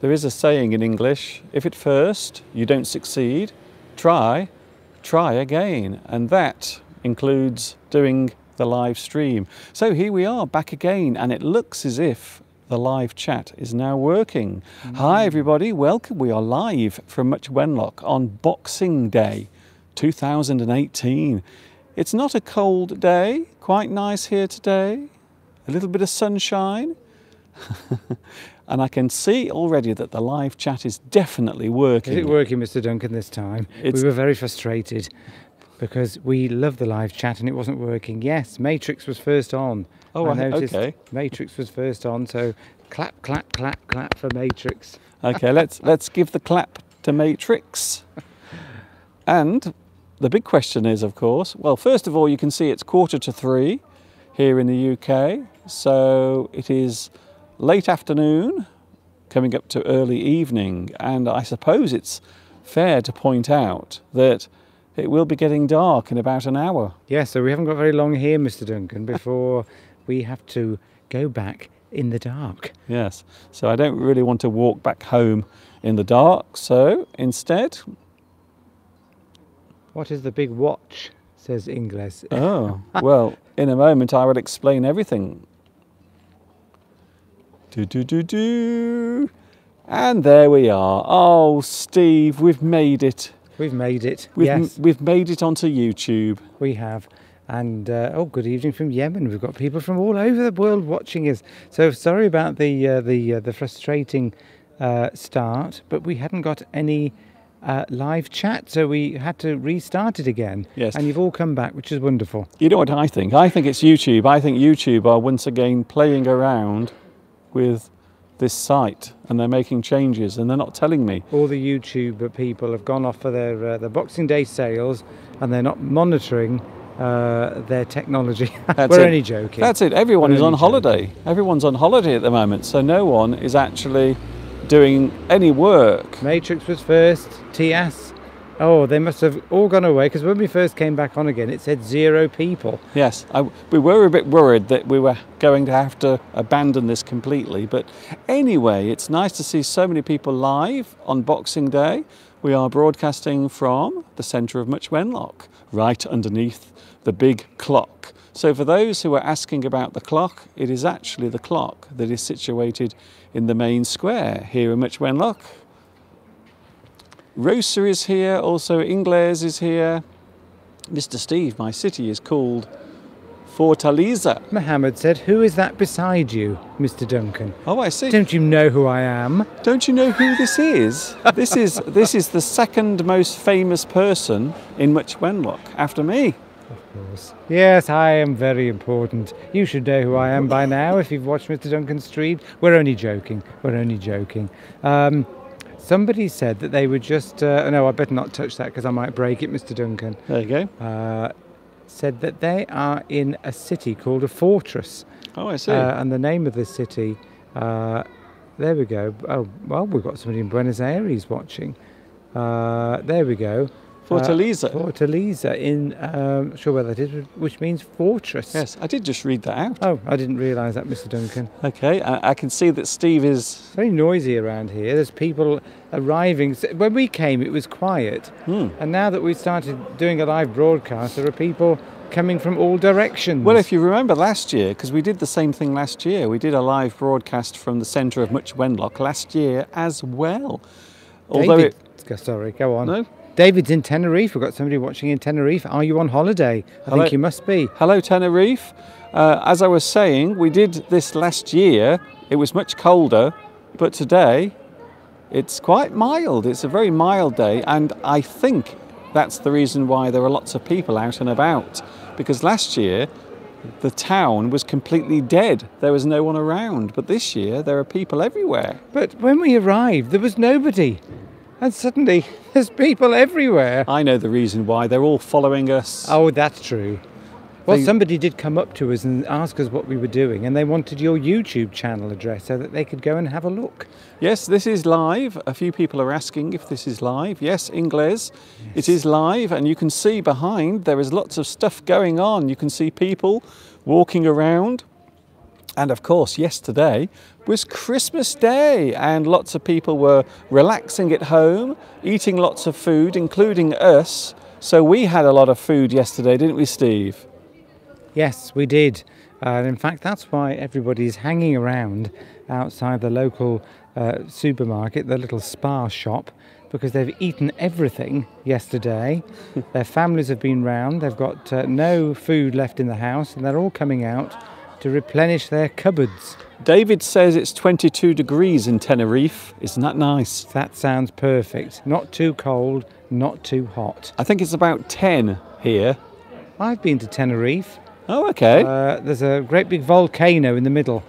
There is a saying in English if at first you don't succeed, try, try again. And that includes doing the live stream. So here we are back again, and it looks as if the live chat is now working. Mm-hmm. Hi, everybody, welcome. We are live from Much Wenlock on Boxing Day 2018. It's not a cold day, quite nice here today, a little bit of sunshine. and I can see already that the live chat is definitely working. Is it working, Mr. Duncan, this time? It's- We were very frustrated because we love the live chat and it wasn't working. Yes, Matrix was first on. Oh, I I- noticed okay. Matrix was first on, so clap, clap, clap, clap for Matrix. Okay, let's let's give the clap to Matrix. And the big question is, of course, well, first of all, you can see it's quarter to three here in the UK, so it is late afternoon, coming up to early evening, and I suppose it's fair to point out that it will be getting dark in about an hour. Yeah, so we haven't got very long here, Mr. Duncan, before we have to go back in the dark. Yes, so I don't really want to walk back home in the dark, so instead, What is the big watch? Says Ingles. Oh, well, in a moment I will explain everything. Do, do, do, do. And there we are. Oh, Steve, we've made it. We've made it. We've, yes, we've made it onto YouTube. we have. And uh, oh, good evening from Yemen. We've got people from all over the world watching us. So sorry about the uh, the uh, the frustrating uh, start, but we hadn't got any uh, live chat, so we had to restart it again. Yes. And you've all come back, which is wonderful. You know what I think? I think it's YouTube. I think YouTube are once again playing around with this site and they're making changes and they're not telling me. All the YouTube people have gone off for their uh, their Boxing Day sales, and they're not monitoring uh, their technology. We're it. only joking. That's it. Everyone We're is on only joking. holiday. Everyone's on holiday at the moment, so no one is actually doing any work. Matrix was first. TS. Oh, they must have all gone away because when we first came back on again, it said zero people. Yes, I, we were a bit worried that we were going to have to abandon this completely. But anyway, it's nice to see so many people live on Boxing Day. We are broadcasting from the centre of Much Wenlock, right underneath the big clock. So, for those who are asking about the clock, it is actually the clock that is situated in the main square here in Much Wenlock. Rosa is here, also Ingles is here. Mr. Steve, my city is called Fortaleza. Mohammed said, Who is that beside you, Mr. Duncan? Oh, I see. Don't you know who I am? Don't you know who this is? this is this is the second most famous person in Much Wenlock after me. Of course. Yes, I am very important. You should know who I am by now if you've watched Mr. Duncan's stream. We're only joking. We're only joking. Um, somebody said that they were just. Uh, no, I better not touch that because I might break it, Mr. Duncan. There you go. Uh, said that they are in a city called a fortress. Oh, I see. Uh, and the name of the city, uh, there we go. Oh, well, we've got somebody in Buenos Aires watching. Uh, there we go. Fortaleza. Uh, Fortaleza in, um, not sure where that is, which means fortress. yes, I did just read that out. Oh, I didn't realise that, Mr. Duncan. Okay, I, I can see that Steve is. It's very noisy around here. There's people arriving. When we came, it was quiet. Hmm. And now that we've started doing a live broadcast, there are people coming from all directions. Well, if you remember last year, because we did the same thing last year, we did a live broadcast from the centre of Much Wenlock last year as well. Although David, it, sorry, go on. no, David's in Tenerife. We've got somebody watching in Tenerife. Are you on holiday? I Hello. think you must be. Hello, Tenerife. Uh, as I was saying, we did this last year. It was much colder, but today it's quite mild. It's a very mild day, and I think that's the reason why there are lots of people out and about. Because last year the town was completely dead, there was no one around, but this year there are people everywhere. But when we arrived, there was nobody. And suddenly, there's people everywhere. I know the reason why. They're all following us. Oh, that's true. Well, They- somebody did come up to us and ask us what we were doing, and they wanted your YouTube channel address so that they could go and have a look. Yes, this is live. A few people are asking if this is live. Yes, Ingles, it is live, and you can see behind there is lots of stuff going on. You can see people walking around, And of course, yesterday was Christmas Day, and lots of people were relaxing at home, eating lots of food, including us. So we had a lot of food yesterday, didn't we, Steve? Yes, we did. Uh, in fact, that's why everybody's hanging around outside the local uh, supermarket, the little Spar shop, because they've eaten everything yesterday. Their families have been round, they've got uh, no food left in the house, and they're all coming out to replenish their cupboards. David says it's 22 degrees in Tenerife. Isn't that nice? That sounds perfect. Not too cold, not too hot. I think it's about 10 here. I've been to Tenerife. Oh, okay. Uh, there's a great big volcano in the middle,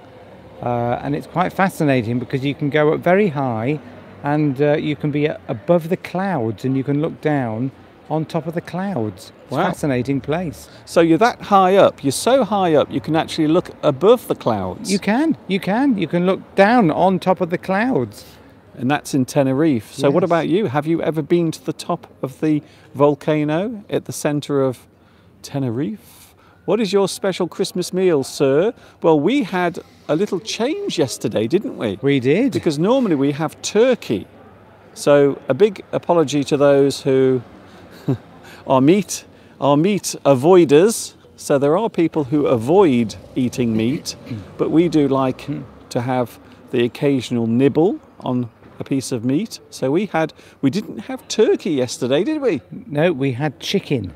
uh, and it's quite fascinating because you can go up very high and uh, you can be above the clouds and you can look down on top of the clouds. It's Wow. fascinating place. so you're that high up. You're so high up you can actually look above the clouds. You can, you can, you can look down on top of the clouds. and that's in Tenerife. So what about you? Have you ever been to the top of the volcano at the center of Tenerife? What is your special Christmas meal, sir? Well, we had a little change yesterday, didn't we? We did. Because normally we have turkey. So a big apology to those who are meat are meat avoiders. So there are people who avoid eating meat, but we do like to have the occasional nibble on a piece of meat. So we had we didn't have turkey yesterday, did we? No, we had chicken.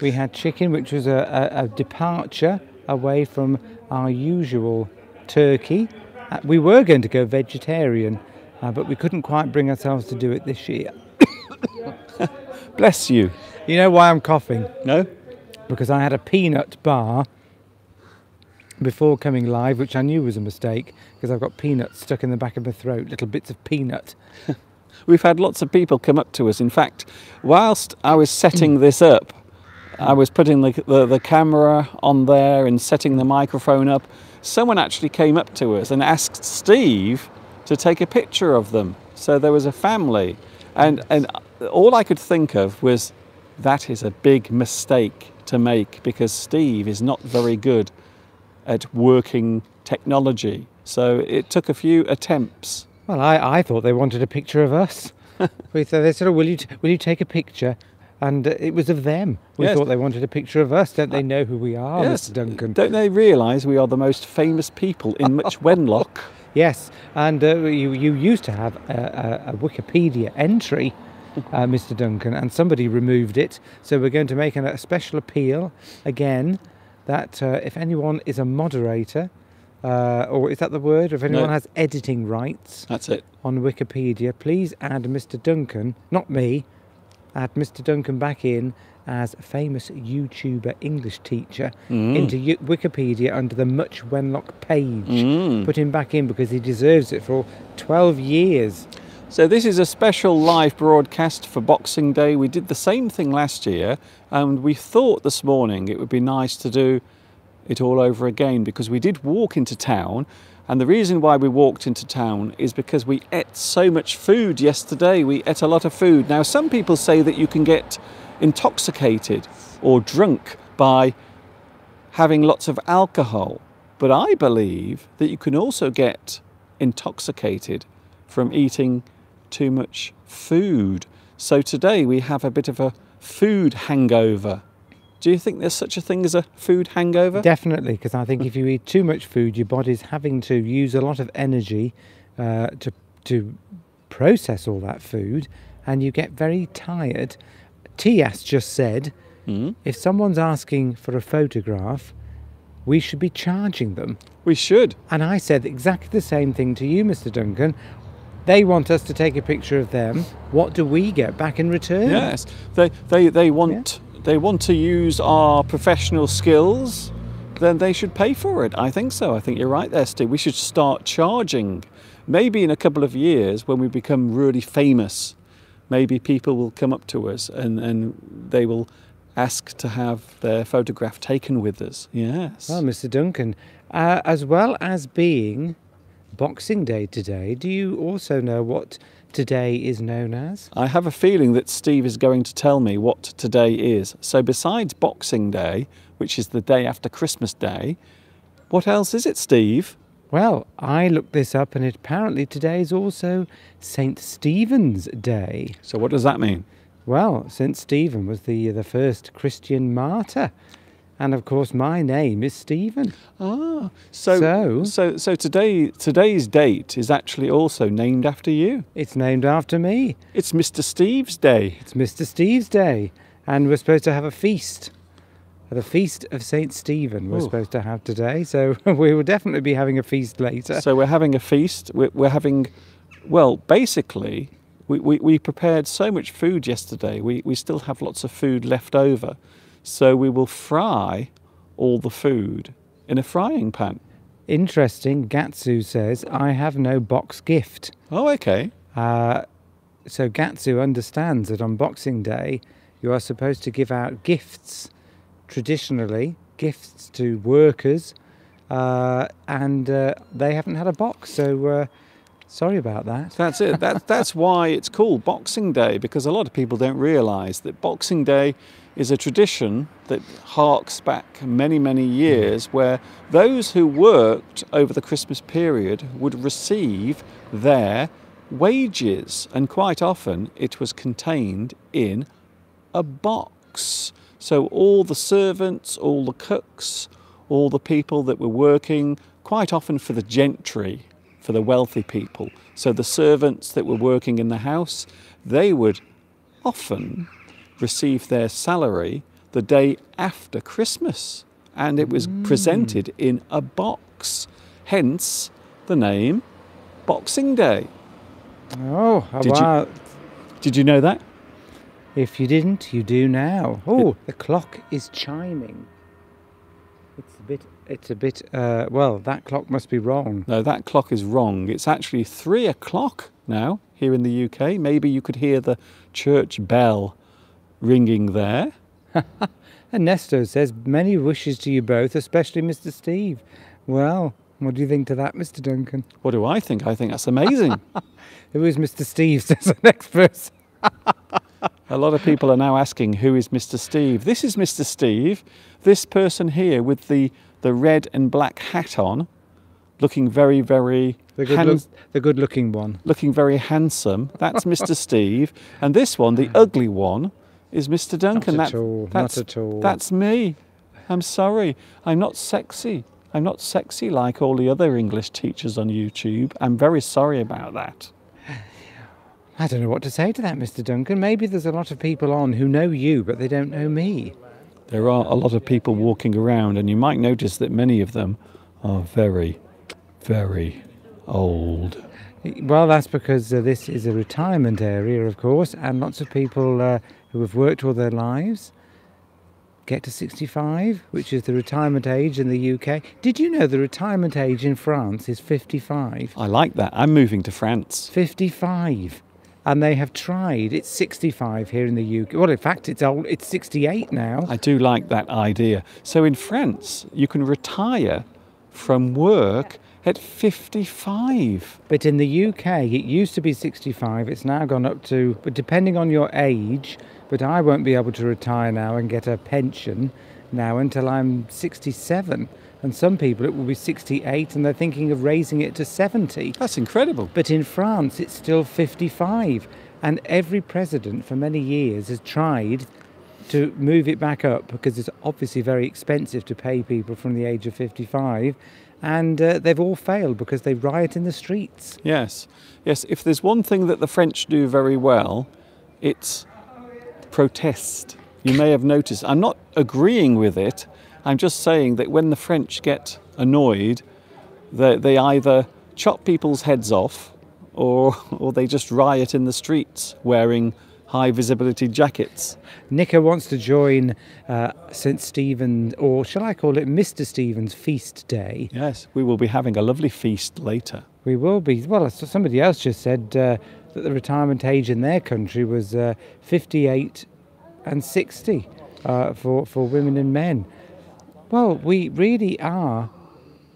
We had chicken, which was a, a, a departure away from our usual turkey. Uh, we were going to go vegetarian, uh, but we couldn't quite bring ourselves to do it this year. Bless you. You know why I'm coughing? No? Because I had a peanut bar before coming live, which I knew was a mistake because I've got peanuts stuck in the back of my throat, little bits of peanut. We've had lots of people come up to us. In fact, whilst I was setting this up, I was putting the, the, the camera on there and setting the microphone up. Someone actually came up to us and asked Steve to take a picture of them. So there was a family. And, and all I could think of was that is a big mistake to make because Steve is not very good at working technology. So it took a few attempts. Well, I, I thought they wanted a picture of us. we said, they said, oh, will you, t- will you take a picture? And uh, it was of them. We Yes. thought they wanted a picture of us. Don't they know who we are, Yes. Mr. Duncan? Don't they realise we are the most famous people in Much Wenlock? Yes, and uh, you, you used to have a, a, a Wikipedia entry, uh, Mr. Duncan, and somebody removed it. So we're going to make an, a special appeal again that uh, if anyone is a moderator, uh, or is that the word? If anyone No. has editing rights That's it. on Wikipedia, please add Mr. Duncan, not me, add Mr. Duncan back in as a famous YouTuber English teacher Mm. into Wikipedia under the Much Wenlock page. Mm. Put him back in because he deserves it for 12 years. So this is a special live broadcast for Boxing Day. We did the same thing last year, and we thought this morning it would be nice to do it all over again because we did walk into town. And the reason why we walked into town is because we ate so much food yesterday. We ate a lot of food. Now, some people say that you can get intoxicated or drunk by having lots of alcohol. But I believe that you can also get intoxicated from eating too much food. So today we have a bit of a food hangover. Do you think there's such a thing as a food hangover? Definitely, because I think if you eat too much food, your body's having to use a lot of energy uh, to to process all that food, and you get very tired. Tias just said, Mm. if someone's asking for a photograph, we should be charging them. We should. And I said exactly the same thing to you, Mr. Duncan. They want us to take a picture of them. What do we get back in return? Yes. They they, they want they want to use our professional skills, then they should pay for it. I think so. I think you're right there, Steve. We should start charging. Maybe in a couple of years when we become really famous, maybe people will come up to us and, and they will ask to have their photograph taken with us. Yes. Well, Mr. Duncan, uh, as well as being Boxing Day today, do you also know what today is known as? I have a feeling that Steve is going to tell me what today is. So, besides Boxing Day, which is the day after Christmas Day, What else is it, Steve? Well, I looked this up, and apparently today is also St. Stephen's Day. So, what does that mean? Well, St. Stephen was the, the first Christian martyr. And of course, my name is Stephen. Ah, so So? so so today today's date is actually also named after you. It's named after me. It's Mr. Steve's day. It's Mr. Steve's Day. And we're supposed to have a feast. The feast of St. Stephen we're Ooh. supposed to have today. So we will definitely be having a feast later. So we're having a feast. We're, we're having, well, basically, we, we, we prepared so much food yesterday. We, we still have lots of food left over. So we will fry all the food in a frying pan. Interesting, Gatsu says, I have no box gift. Oh, okay. Uh, so Gatsu understands that on Boxing Day you are supposed to give out gifts, traditionally, gifts to workers, uh, and uh, they haven't had a box, so uh, sorry about that. That's it. That, that's why it's called Boxing Day, because a lot of people don't realise that Boxing Day is a tradition that harks back many, many years where those who worked over the Christmas period would receive their wages, and quite often it was contained in a box. So all the servants, all the cooks, all the people that were working, quite often for the gentry, for the wealthy people. So the servants that were working in the house, they would often receive their salary the day after Christmas. And it was mm. presented in a box. Hence the name Boxing Day. Oh, Did you- Did you know that? If you didn't, you do now. Oh, the clock is chiming. It's a bit. It's a bit. Uh, well, that clock must be wrong. No, that clock is wrong. It's actually three o'clock now here in the UK. Maybe you could hear the church bell ringing there. And Nesto says many wishes to you both, especially Mr. Steve. Well, what do you think to that, Mr. Duncan? What do I think? I think that's amazing. Who is Mr. Steve? Says the next person. A lot of people are now asking, who is Mr. Steve? This is Mr. Steve. This person here with the, the red and black hat on, looking very, very The good, look, the good-looking one. looking very handsome. That's Mr. Steve. And this one, the ugly one, is Mr. Duncan. Not at That- all, not That's, at all. That's me. I'm sorry. I'm not sexy. I'm not sexy like all the other English teachers on YouTube. I'm very sorry about that. I don't know what to say to that, Mr. Duncan. Maybe there's a lot of people on who know you, but they don't know me. There are a lot of people walking around, and you might notice that many of them are very, very old. Well, that's because uh, this is a retirement area, of course, and lots of people uh, who have worked all their lives get to 65, which is the retirement age in the UK. Did you know the retirement age in France is 55? I like that. I'm moving to France. 55. And they have tried. It's 65 here in the UK. Well, in fact, it's old. It's 68 now. I do like that idea. So in France, you can retire from work at 55. But in the UK, it used to be 65. It's now gone up to, but depending on your age, but I won't be able to retire now and get a pension now until I'm 67. And some people, it will be 68 and they're thinking of raising it to 70. That's incredible. But in France, it's still 55. And every president for many years has tried to move it back up because it's obviously very expensive to pay people from the age of 55. And uh, they've all failed because they riot in the streets. Yes. Yes, if there's one thing that the French do very well, it's protest. You may have noticed. I'm not agreeing with it. I'm just saying that when the French get annoyed, they, they either chop people's heads off or, or they just riot in the streets wearing high visibility jackets. Nicker wants to join uh, St. Stephen, or shall I call it Mr. Stephen's Feast Day. Yes, we will be having a lovely feast later. We will be. Well, somebody else just said uh, that the retirement age in their country was uh, 58 and 60 uh, for, for women and men. Well, we really are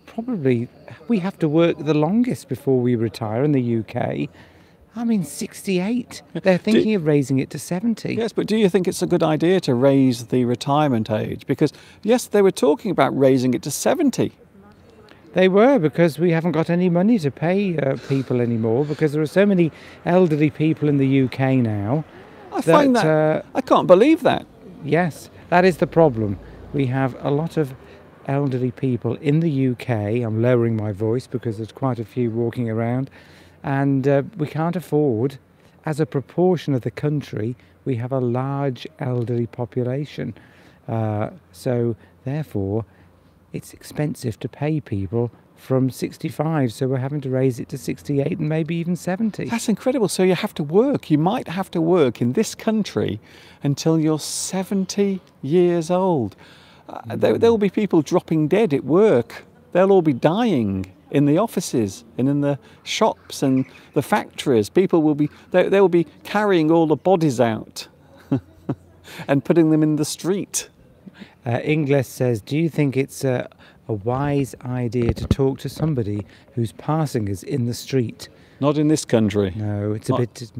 probably, we have to work the longest before we retire in the UK. I mean, 68. They're thinking of raising it to 70. Yes, but do you think it's a good idea to raise the retirement age? Because, yes, they were talking about raising it to 70. They were because we haven't got any money to pay uh, people anymore because there are so many elderly people in the UK now. I find that, uh, I can't believe that. Yes, that is the problem. We have a lot of elderly people in the UK. I'm lowering my voice because there's quite a few walking around, and uh, we can't afford, as a proportion of the country, we have a large elderly population. Uh, so, therefore, it's expensive to pay people from 65, so we're having to raise it to 68 and maybe even 70. That's incredible. So you have to work. You might have to work in this country until you're 70 years old. Uh, there, there will be people dropping dead at work. They'll all be dying in the offices and in the shops and the factories. People will be, they, they will be carrying all the bodies out and putting them in the street. Uh, Ingles says, Do you think it's a, a wise idea to talk to somebody who's passing us in the street? Not in this country. No, it's a bit.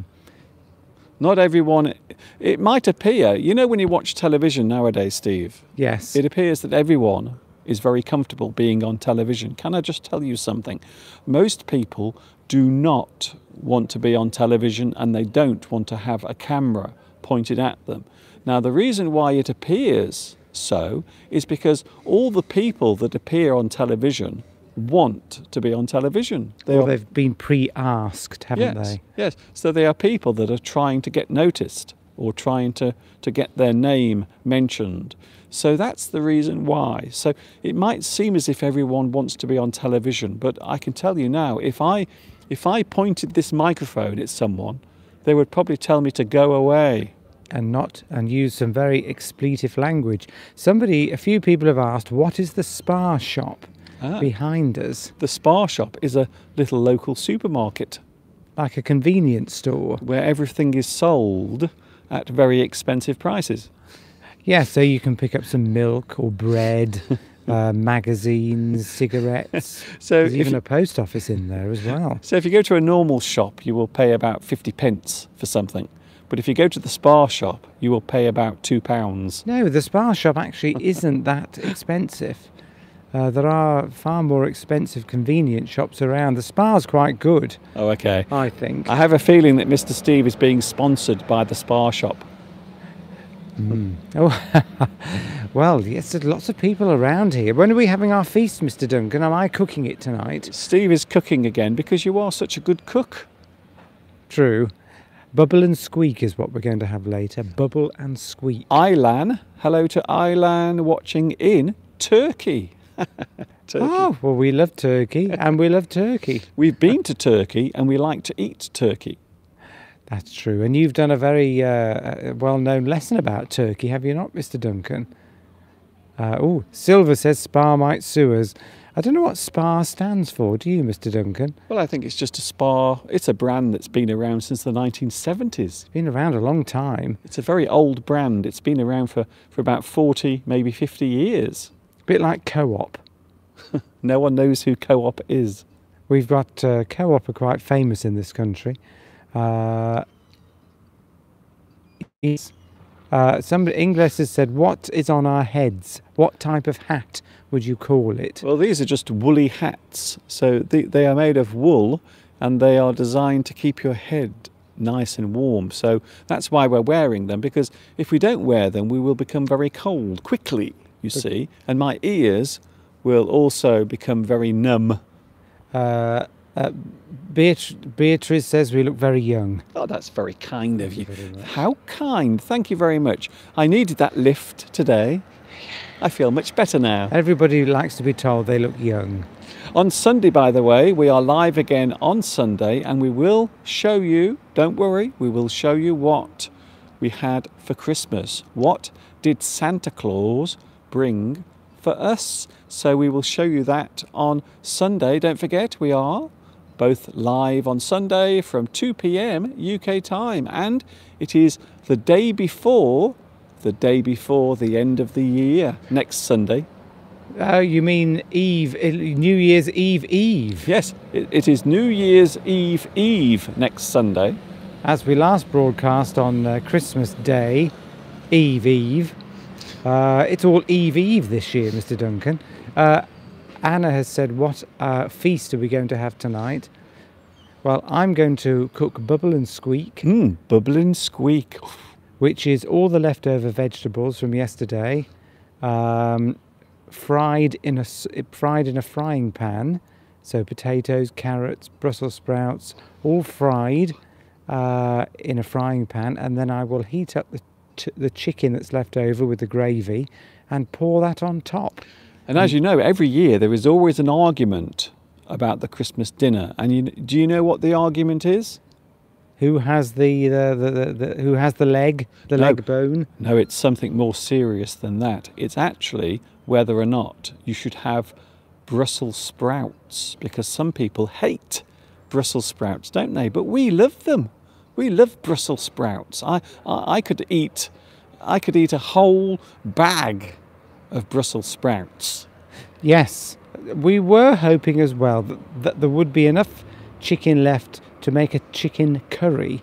Not everyone. It might appear, you know, when you watch television nowadays, Steve, Yes. it appears that everyone is very comfortable being on television. Can I just tell you something? Most people do not want to be on television and they don't want to have a camera pointed at them. Now, the reason why it appears so is because all the people that appear on television want to be on television. They Well, they've been pre asked, haven't yes, they? Yes. So they are people that are trying to get noticed or trying to, to get their name mentioned. So that's the reason why. So it might seem as if everyone wants to be on television, but I can tell you now, if I if I pointed this microphone at someone, they would probably tell me to go away. And not and use some very expletive language. Somebody, a few people have asked, what is the Spar shop Ah. behind us? The Spar Shop is a little local supermarket Like a convenience store. where everything is sold at very expensive prices. Yeah, so you can pick up some milk or bread, uh, magazines, cigarettes. So There's even you- a post office in there as well. So if you go to a normal shop, you will pay about 50 pence for something. But if you go to the Spar shop, you will pay about two pounds. No, the Spar shop actually isn't that expensive. Uh, there are far more expensive convenience shops around. The Spar's quite good, Oh, okay. I think. I have a feeling that Mr. Steve is being sponsored by the Spar shop. Oh, well, yes, there's lots of people around here. When are we having our feast, Mr. Duncan? Am I cooking it tonight? Steve is cooking again because you are such a good cook. True. Bubble and squeak is what we're going to have later. Bubble and squeak. Ilan, hello to Ilan watching in Turkey. Turkey. Oh, well, we love turkey and we love turkey. We've been to Turkey and we like to eat turkey. That's true. And you've done a very uh, well known lesson about turkey, have you not, Mr. Duncan? Uh, oh, Silver says Spar might sue us. I don't know what SPAR stands for, do you, Mr. Duncan? Well, I think it's just a Spar. It's a brand that's been around since the 1970s. It's been around a long time. It's a very old brand. It's been around for, for about 40, maybe 50 years. A bit like Co op. No one knows who Co op is. We've got uh, Co op are quite famous in this country. Uh, uh, somebody, Ingles has said, What is on our heads? What type of hat would you call it? Well, these are just woolly hats. So they, they are made of wool and they are designed to keep your head nice and warm. So that's why we're wearing them because if we don't wear them, we will become very cold quickly, you see. And my ears will also become very numb. Uh, uh, Beat- Beatrice says we look very young. Oh, that's very kind of you. How kind. Thank you very much. I needed that lift today. I feel much better now. Everybody likes to be told they look young. On Sunday, by the way, we are live again on Sunday and we will show you, don't worry, we will show you what we had for Christmas. What did Santa Claus bring for us? So we will show you that on Sunday. Don't forget, we are both live on Sunday from 2 pm UK time and it is the day before the day before the end of the year next Sunday. Oh, you mean Eve, uh, New Year's Eve Eve? Yes, it, it is New Year's Eve Eve next Sunday. As we last broadcast on uh, Christmas Day, Eve Eve. Uh, it's all Eve Eve this year, Mr. Duncan. Uh, Anna has said, What uh, feast are we going to have tonight? Well, I'm going to cook bubble and squeak, Mmm, bubble and squeak. Which is all the leftover vegetables from yesterday, um, fried in a fried in a frying pan. So potatoes, carrots, Brussels sprouts, all fried uh, in a frying pan, and then I will heat up the the chicken that's left over with the gravy, and pour that on top. And as you know, every year there is always an argument about the Christmas dinner. And you, do you know what the argument is? Who has the the, the, the, who has the leg, the No. leg bone? No, it's something more serious than that. It's actually whether or not you should have Brussels sprouts, because some people hate Brussels sprouts, don't they? But we love them. We love Brussels sprouts. I, I, I could eat, I could eat a whole bag of Brussels sprouts. Yes, we were hoping as well that, that there would be enough chicken left to make a chicken curry,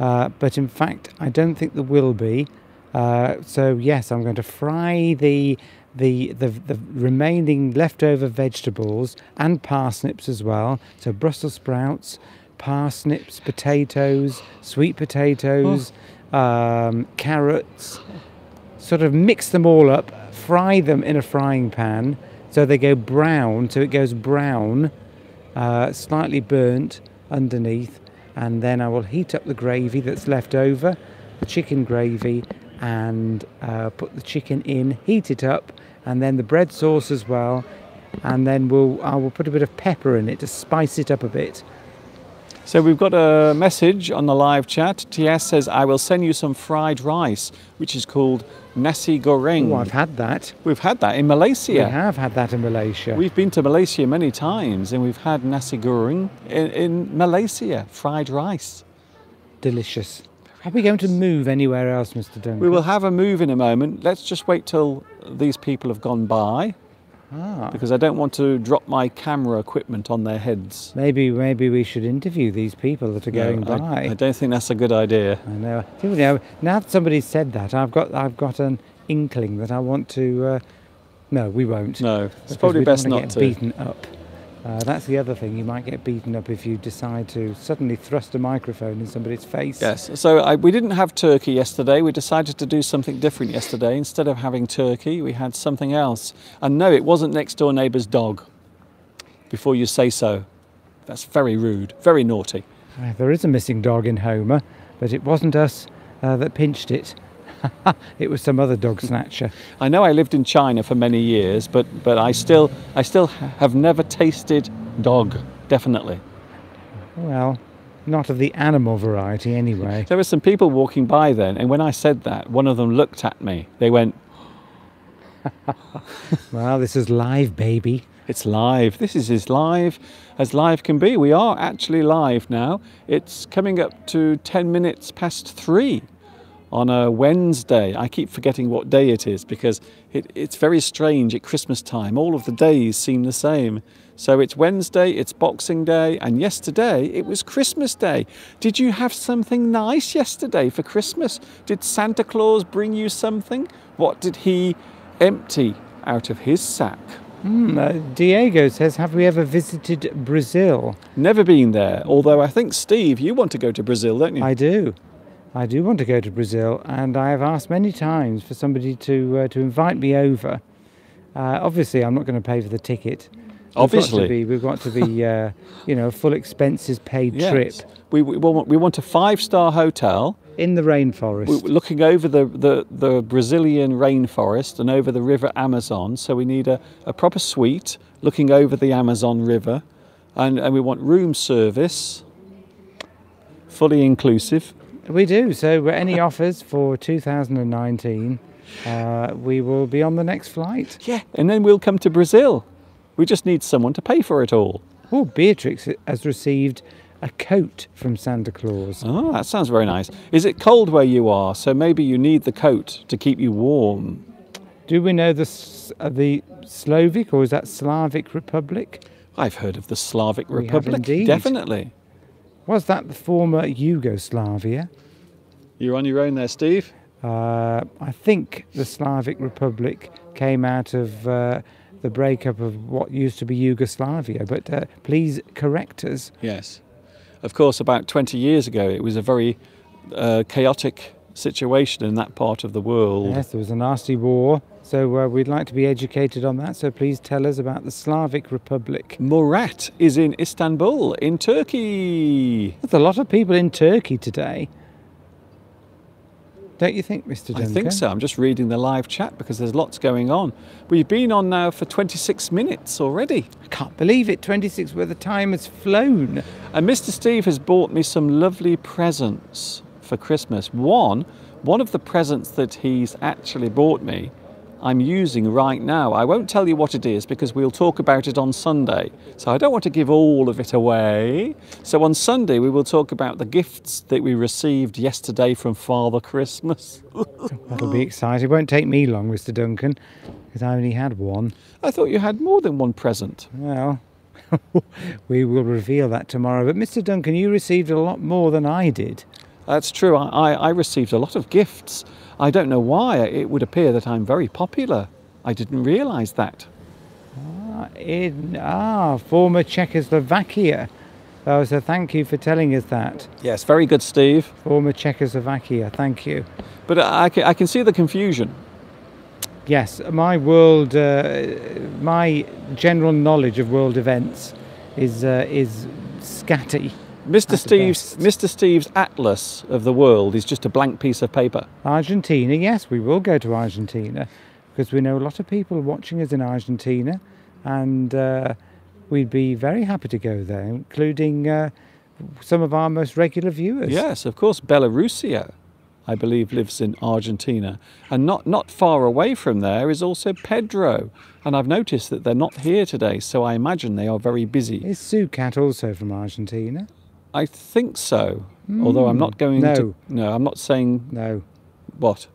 uh, but in fact, I don't think there will be. Uh, so yes, I'm going to fry the, the the the remaining leftover vegetables and parsnips as well. So Brussels sprouts, parsnips, potatoes, sweet potatoes, um, carrots. Sort of mix them all up, fry them in a frying pan so they go brown. So it goes brown, uh, slightly burnt underneath, and then I will heat up the gravy that's left over, the chicken gravy, and uh, put the chicken in, heat it up, and then the bread sauce as well, and then we'll I will put a bit of pepper in it to spice it up a bit. So we've got a message on the live chat. TS says, I will send you some fried rice, which is called nasi goreng. Oh, I've had that. We've had that in Malaysia. We have had that in Malaysia. We've been to Malaysia many times and we've had nasi goreng in, in Malaysia, fried rice. Delicious. Are we going to move anywhere else, Mr. Duncan? We will have a move in a moment. Let's just wait till these people have gone by Ah, because I don't want to drop my camera equipment on their heads. maybe maybe we should interview these people that are going I- by. I, don't think that's a good idea. I know. You know. Now that somebody's said that, I've got I've got an inkling that I want to. Uh, no, we won't. No, it's probably best not get to. beaten up. Uh, that's the other thing. You might get beaten up if you decide to suddenly thrust a microphone in somebody's face. Yes. So I, we didn't have turkey yesterday. We decided to do something different yesterday. Instead of having turkey, we had something else. And no, it wasn't next door neighbour's dog. Before you say so, that's very rude, very naughty. Uh, There is a missing dog in Homer, but it wasn't us uh, that pinched it. it was some other dog snatcher. I know I lived in China for many years, but but I still I still have never tasted dog. Definitely. Well, not of the animal variety anyway. There were some people walking by then, and when I said that, one of them looked at me. They went, Well, this is live, baby. It's live. This is as live as live can be. We are actually live now. It's coming up to 10 minutes past three on a Wednesday. I keep forgetting what day it is because it, it's very strange at Christmas time. All of the days seem the same. So it's Wednesday, it's Boxing Day, and yesterday it was Christmas Day. Did you have something nice yesterday for Christmas? Did Santa Claus bring you something? What did he empty out of his sack? Hmm, uh, Diego says, Have we ever visited Brazil? Never been there. Although I think Steve, you want to go to Brazil, don't you? I do. I do want to go to Brazil, and I have asked many times for somebody to uh, to invite me over. Uh, obviously, I'm not going to pay for the ticket. We've got to Obviously. be, we've got to be, uh, you know, full expenses paid Yes. trip We, we, want, we want a five-star hotel, in the rainforest. we, looking over the, the, the Brazilian rainforest and over the River Amazon. So we need a, a proper suite looking over the Amazon River, and, and we want room service, fully inclusive. We do. So, uh, any offers for 2019, uh, we will be on the next flight. Yeah, and then we'll come to Brazil. We just need someone to pay for it all. Oh, Beatrix has received a coat from Santa Claus. Oh, that sounds very nice. Is it cold where you are? So maybe you need the coat to keep you warm. Do we know the uh, the Slovak or is that Slavic Republic? I've heard of the Slavic Republic. indeed. Definitely. Was that the former Yugoslavia? You're on your own there, Steve. Uh, I think the Slavic Republic came out of uh, the breakup of what used to be Yugoslavia. But uh, please correct us. Yes. Of course, about 20 years ago, it was a very uh, chaotic situation in that part of the world. Yes, there was a nasty war. So uh, we'd like to be educated on that. So please tell us about the Slavic Republic. Murat is in Istanbul, in Turkey. There's a lot of people in Turkey today. Don't you think, Mr. Duncan? I think so. I'm just reading the live chat because there's lots going on. We've been on now for 26 minutes already. I can't believe it. 26, where the time has flown. And Mr. Steve has bought me some lovely presents for Christmas. One, one of the presents that he's actually bought me I'm using right now. I won't tell you what it is because we'll talk about it on Sunday. So I don't want to give all of it away. So on Sunday, we will talk about the gifts that we received yesterday from Father Christmas. That'll be exciting. It won't take me long, Mr. Duncan, because I only had one. I thought you had more than one present. Well, we will reveal that tomorrow. But Mr. Duncan, you received a lot more than I did. That's true. I, I received a lot of gifts. I don't know why it would appear that I'm very popular. I didn't realise that. Ah, in ah, former Czechoslovakia. Oh, so thank you for telling us that. Yes, very good, Steve. Former Czechoslovakia, thank you. But I can, I can see the confusion. Yes, my world, uh, my general knowledge of world events is uh, is scatty. Mr. Steve's Mr. Steve's atlas of the world is just a blank piece of paper. Argentina, yes, we will go to Argentina because we know a lot of people watching us in Argentina, and uh, we'd be very happy to go there, including uh, some of our most regular viewers. Yes, of course, Belarusia. I believe lives in Argentina, and not not far away from there is also Pedro. And I've noticed that they're not here today, so I imagine they are very busy. Is Sukat also from Argentina? I think so. Mm. Although I'm not going no. to. No, I'm not saying. No. What?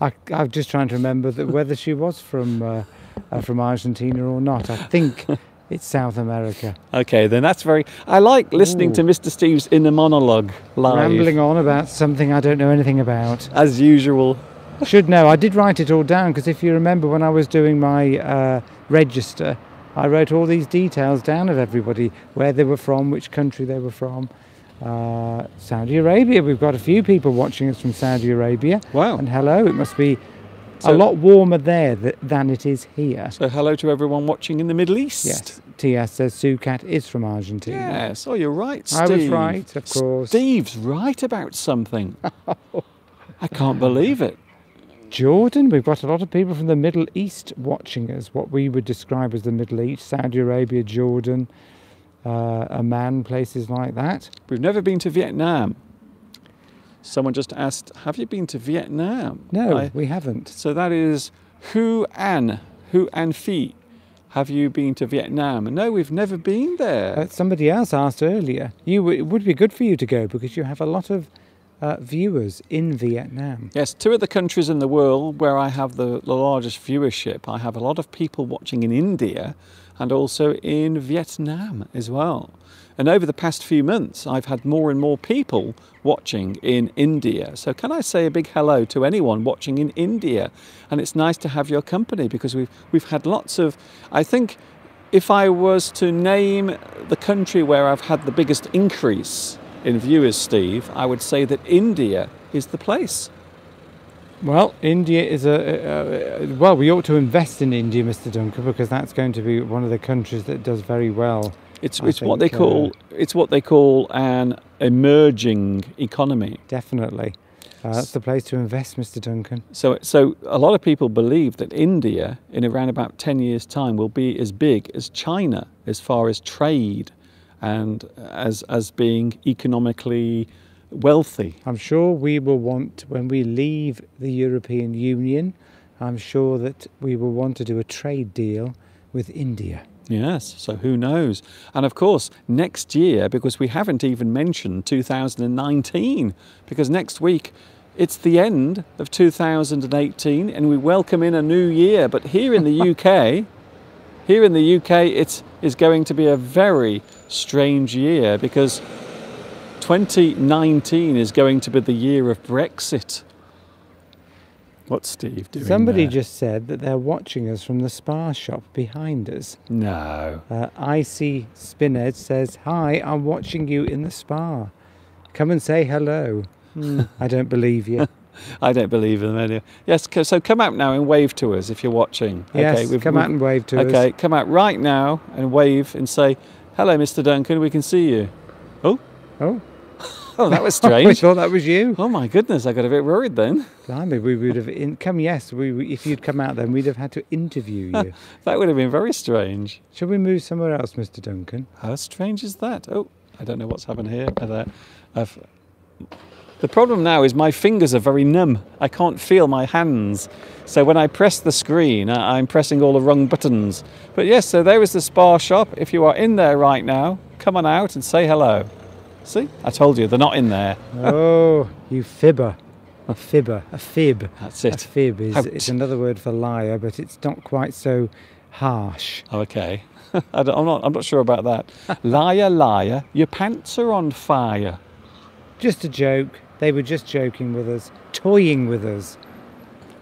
I, I'm just trying to remember that whether she was from uh, uh, from Argentina or not. I think it's South America. Okay, then that's very. I like listening Ooh. to Mr. Steve's inner monologue live. Rambling on about something I don't know anything about. As usual. Should know. I did write it all down because if you remember when I was doing my uh, register, I wrote all these details down of everybody, where they were from, which country they were from. Uh, Saudi Arabia, we've got a few people watching us from Saudi Arabia. Wow. And hello, it must be so, a lot warmer there th- than it is here. So hello to everyone watching in the Middle East. Yes. T.S. says Sukat is from Argentina. Yes. Oh, you're right, Steve. I was right, of course. Steve's right about something. I can't believe it. Jordan. We've got a lot of people from the Middle East watching us, what we would describe as the Middle East, Saudi Arabia, Jordan, uh, Amman, places like that. We've never been to Vietnam. Someone just asked, Have you been to Vietnam? No, I, we haven't. So that is Hu An, Hu An Phi. Have you been to Vietnam? No, we've never been there. Uh, somebody else asked earlier. You, it would be good for you to go because you have a lot of uh, viewers in Vietnam. Yes, two of the countries in the world where I have the, the largest viewership. I have a lot of people watching in India and also in Vietnam as well. And over the past few months, I've had more and more people watching in India. So, can I say a big hello to anyone watching in India? And it's nice to have your company because we've, we've had lots of, I think, if I was to name the country where I've had the biggest increase in viewers, Steve, I would say that India is the place. Well, India is a, well. We ought to invest in India, Mr. Duncan, because that's going to be one of the countries that does very well. It's it's think, what they call uh, it's what they call an emerging economy. Definitely, uh, that's the place to invest, Mr. Duncan. So so a lot of people believe that India, in around about ten years' time, will be as big as China as far as trade and as, as being economically wealthy. I'm sure we will want, when we leave the European Union, I'm sure that we will want to do a trade deal with India. Yes, so who knows? And of course, next year, because we haven't even mentioned 2019, because next week it's the end of 2018 and we welcome in a new year. But here in the UK, here in the UK, it is going to be a very strange year because 2019 is going to be the year of Brexit. What's Steve doing? Somebody there? just said that they're watching us from the Spar shop behind us. No. Uh, Icy Spinhead says, Hi, I'm watching you in the Spar. Come and say hello. Hmm, I don't believe you. I don't believe in them anyway. Yes, so come out now and wave to us if you're watching. yes, we've- come we've- out and wave to Okay, us. Okay, come out right now and wave and say, "Hello, Mr. Duncan. We can see you." Oh, Oh, oh, that was strange. we thought that was you. oh my goodness, I got a bit worried then. Blimey, we would have in, come. Yes, we, we, if you'd come out, then we'd have had to interview you. That would have been very strange. Shall we move somewhere else, Mr. Duncan? How strange is that? Oh, I don't know what's happened here. Uh, there. I've... The problem now is my fingers are very numb. I can't feel my hands. So when I press the screen, I- I'm pressing all the wrong buttons. But yes, so there is the Spar shop. If you are in there right now, come on out and say hello. See, I told you they're not in there. oh, you fibber. A fibber. A fib. That's it. A fib is it's another word for liar, but it's not quite so harsh. Oh, okay. I I'm not. I'm not sure about that. liar, liar, your pants are on fire. Just a joke. They were just joking with us, toying with us.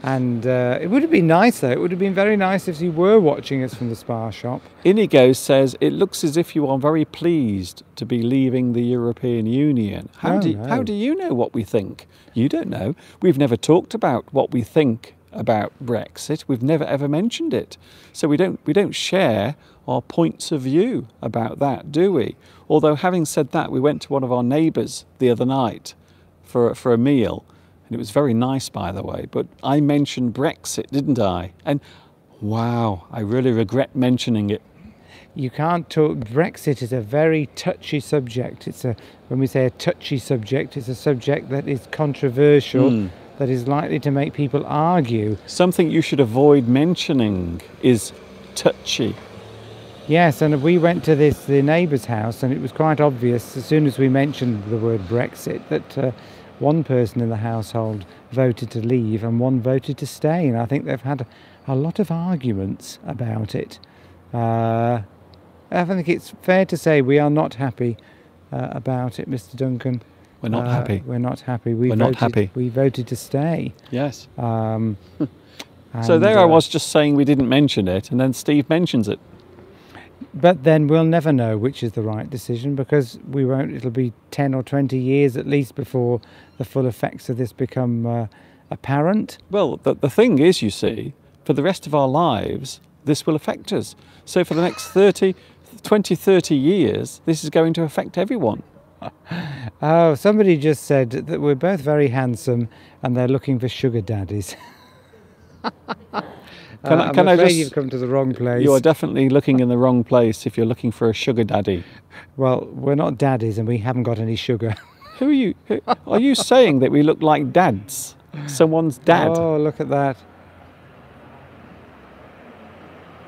And uh, it would have been nice, though. It would have been very nice if you were watching us from the Spar shop. Inigo says it looks as if you are very pleased to be leaving the European Union. How Oh, do no. how do you know what we think? You don't know. We've never talked about what we think about Brexit. We've never ever mentioned it. So we don't we don't share our points of view about that, do we? Although having said that, we went to one of our neighbours the other night for for a meal, and it was very nice, by the way. But I mentioned Brexit, didn't I? And wow, I really regret mentioning it. You can't talk. Brexit is a very touchy subject. It's a when we say a touchy subject, it's a subject that is controversial, Hmm. that is likely to make people argue. Something you should avoid mentioning is touchy. Yes, and we went to this the neighbour's house, and it was quite obvious as soon as we mentioned the word Brexit that uh, one person in the household voted to leave and one voted to stay, and I think they've had a lot of arguments about it. Uh, I think it's fair to say we are not happy uh, about it, Mr. Duncan. We're not Uh, happy. We're not happy. We We're not voted, happy. We voted to stay. Yes. Um, So and, there I uh, was just saying we didn't mention it, and then Steve mentions it. But then we'll never know which is the right decision because we won't. It'll be ten or twenty years at least before the full effects of this become uh, apparent. Well, the, the thing is, you see, for the rest of our lives, this will affect us. So for the next 30, 20, 30 years, this is going to affect everyone. Oh, somebody just said that we're both very handsome and they're looking for sugar daddies. Can I- Uh, I'm can I just- you've come to the wrong place. You are definitely looking in the wrong place if you're looking for a sugar daddy. well, we're not daddies and we haven't got any sugar. Who are you? Who, are you saying that we look like dads? Someone's dad? Oh, look at that.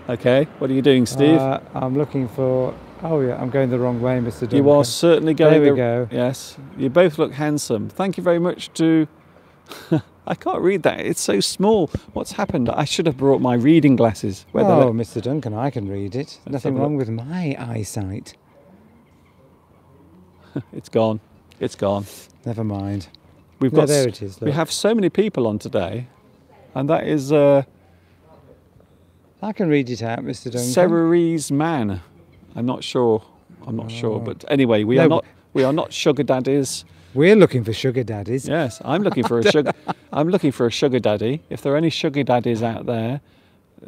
Okay, what are you doing, Steve? Uh, I'm looking for. Oh yeah, I'm going the wrong way, Mr. Duncan. you are certainly going. There we the- go. Yes, you both look handsome. Thank you very much to. I can't read that. It's so small. What's happened? I should have brought my reading glasses. Where Oh, Mr. Duncan, I can read it. Let's Nothing wrong with my eyesight. It's gone. It's gone. Never mind. We've No, got. there it is. We have so many people on today, and that is uh, I can read it out, Mr. Duncan. Ceres man. I'm not sure. I'm not sure, Oh. but anyway, we No, are not. We are not sugar daddies. We're looking for sugar daddies. Yes, I'm looking for a sugar. I'm looking for a sugar daddy. If there are any sugar daddies out there,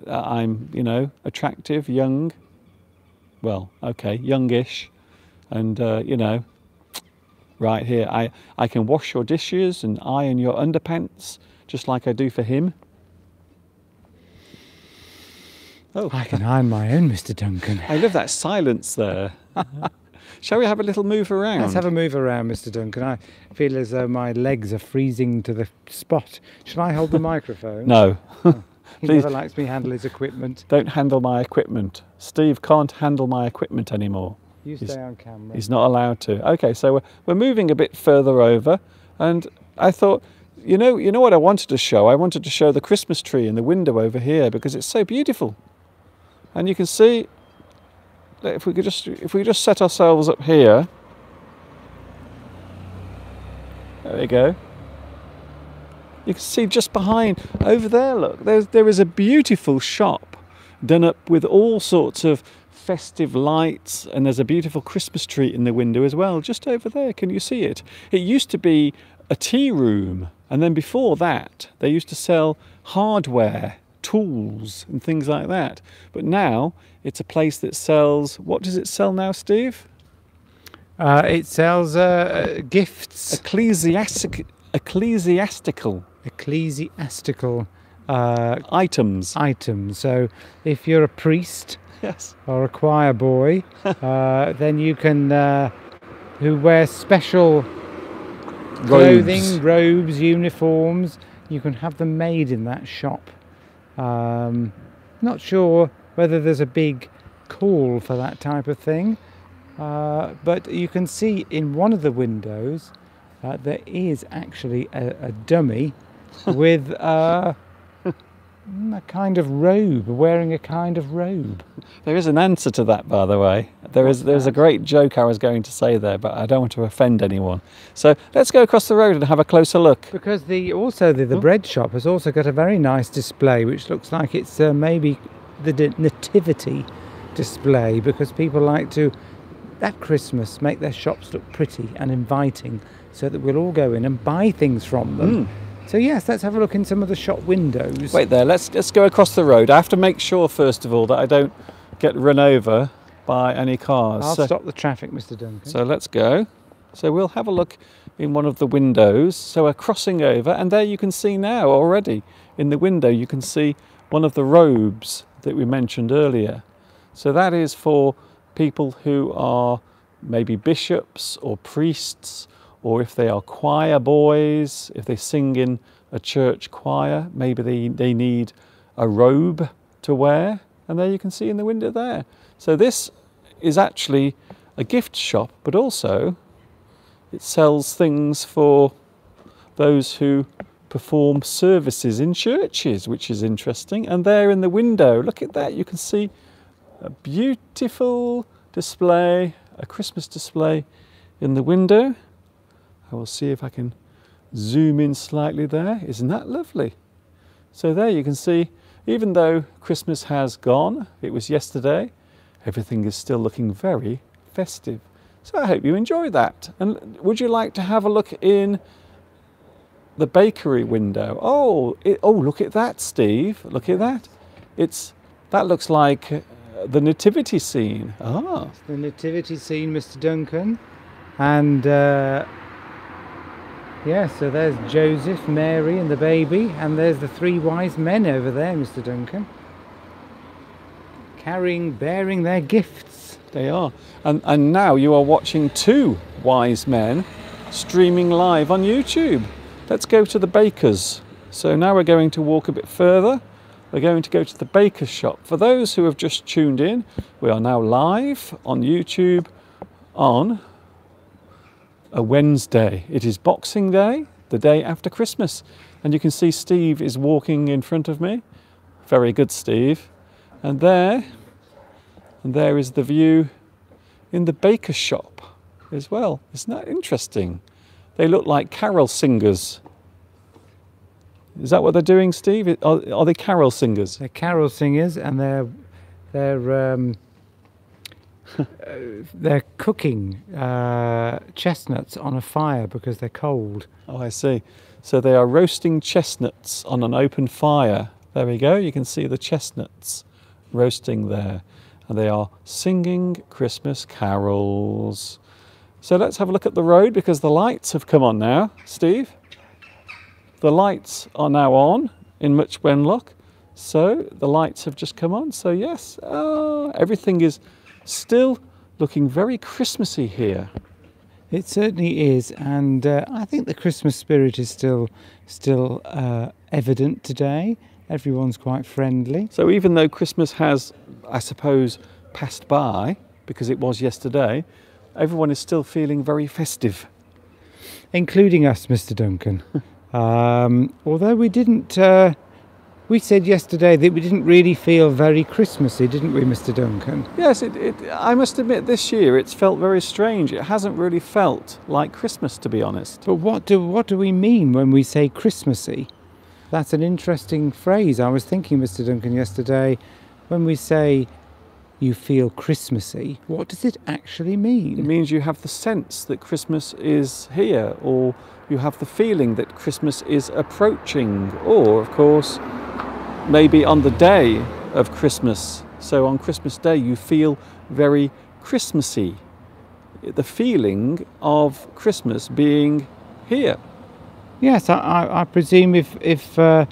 uh, I'm you know attractive, young. Well, okay, youngish, and uh, you know, right here, I I can wash your dishes and iron your underpants just like I do for him. Oh, I can iron my own, Mr. Duncan. I love that silence there. Shall we have a little move around? Let's have a move around, Mr. Duncan. I feel as though my legs are freezing to the spot. Shall I hold the microphone? no. Oh. He please. never likes me handle his equipment. Don't handle my equipment. Steve can't handle my equipment anymore. You He's- stay on camera. He's not allowed to. Okay, so we're, we're moving a bit further over, and I thought, you know, you know what I wanted to show? I wanted to show the Christmas tree in the window over here because it's so beautiful, and you can see if we could just if we just set ourselves up here. There we go. You can see just behind, over there, look, there's, there is a beautiful shop done up with all sorts of festive lights, and there's a beautiful Christmas tree in the window as well, just over there. Can you see it? It used to be a tea room, and then before that, they used to sell hardware, tools, and things like that. But now it's a place that sells what does it sell now, Steve? Uh, it sells uh, gifts, Ecclesiastic, ecclesiastical ecclesiastical uh, items. items. So if you're a priest Yes. or a choir boy, uh, then you can, uh, who wear special clothing, Robes. robes, uniforms, you can have them made in that shop. Um, not sure whether there's a big call for that type of thing, uh, but you can see in one of the windows uh, there is actually a, a dummy with uh, a kind of robe, wearing a kind of robe. There is an answer to that, by the way. There is there's a great joke I was going to say there, but I don't want to offend anyone. So let's go across the road and have a closer look. Because the also the, the Oh. bread shop has also got a very nice display, which looks like it's uh, maybe the nativity display, because people like to at Christmas make their shops look pretty and inviting, so that we'll all go in and buy things from them. Hmm. So yes, let's have a look in some of the shop windows. Wait there. Let's let's go across the road. I have to make sure first of all that I don't get run over by any cars. I'll so, stop the traffic, Mr. Duncan. so let's go. So we'll have a look in one of the windows. So we're crossing over, and there you can see now already in the window you can see one of the robes that we mentioned earlier. So that is for people who are maybe bishops or priests, or if they are choir boys, if they sing in a church choir, maybe they, they need a robe to wear. And there you can see in the window there. So this is actually a gift shop, but also it sells things for those who perform services in churches, which is interesting. And there in the window, look at that, you can see a beautiful display, a Christmas display in the window. I will see if I can zoom in slightly there. Isn't that lovely? So there you can see, even though Christmas has gone, it was yesterday, everything is still looking very festive. So I hope you enjoy that. And would you like to have a look in the bakery window? Oh, it, oh, look at that, Steve. Look at that. It's that looks like uh, the nativity scene. Ah, the nativity scene, Mr. Duncan, and uh, yeah, so there's Joseph, Mary, and the baby, and there's the three wise men over there, Mr. Duncan, carrying, bearing their gifts. they are. And and now you are watching two wise men streaming live on YouTube. Let's go to the baker's. So now we're going to walk a bit further. We're going to go to the baker's shop. For those who have just tuned in, we are now live on YouTube on a Wednesday. It is Boxing Day, the day after Christmas. And you can see Steve is walking in front of me. Very good, Steve. And there, and there is the view in the baker's shop as well. Isn't that interesting? They look like carol singers. Is that what they're doing, Steve? Are, are they carol singers? They're carol singers, and they're they're um, uh, they're cooking uh, chestnuts on a fire because they're cold. Oh, I see. So they are roasting chestnuts on an open fire. There we go. You can see the chestnuts roasting there. And they are singing Christmas carols. So let's have a look at the road because the lights have come on now. Steve? The lights are now on in Much Wenlock. So the lights have just come on. So, yes, ah, everything is still looking very Christmassy here. It certainly is, and uh, I think the Christmas spirit is still still uh, evident today. Everyone's quite friendly. So even though Christmas has, I suppose, passed by because it was yesterday, everyone is still feeling very festive. including us, Mr. Duncan. um, although we didn't, uh, we said yesterday that we didn't really feel very Christmassy, didn't we, Mr. Duncan? Yes, it, it, I must admit this year it's felt very strange. It hasn't really felt like Christmas, to be honest. But what do what do we mean when we say Christmassy? That's an interesting phrase. I was thinking, Mr. Duncan, yesterday, when we say you feel Christmassy, what does it actually mean? It means you have the sense that Christmas is here, or you have the feeling that Christmas is approaching, or, of course, maybe on the day of Christmas. So on Christmas Day, you feel very Christmassy. The feeling of Christmas being here. Yes, I, I, presume if, if uh,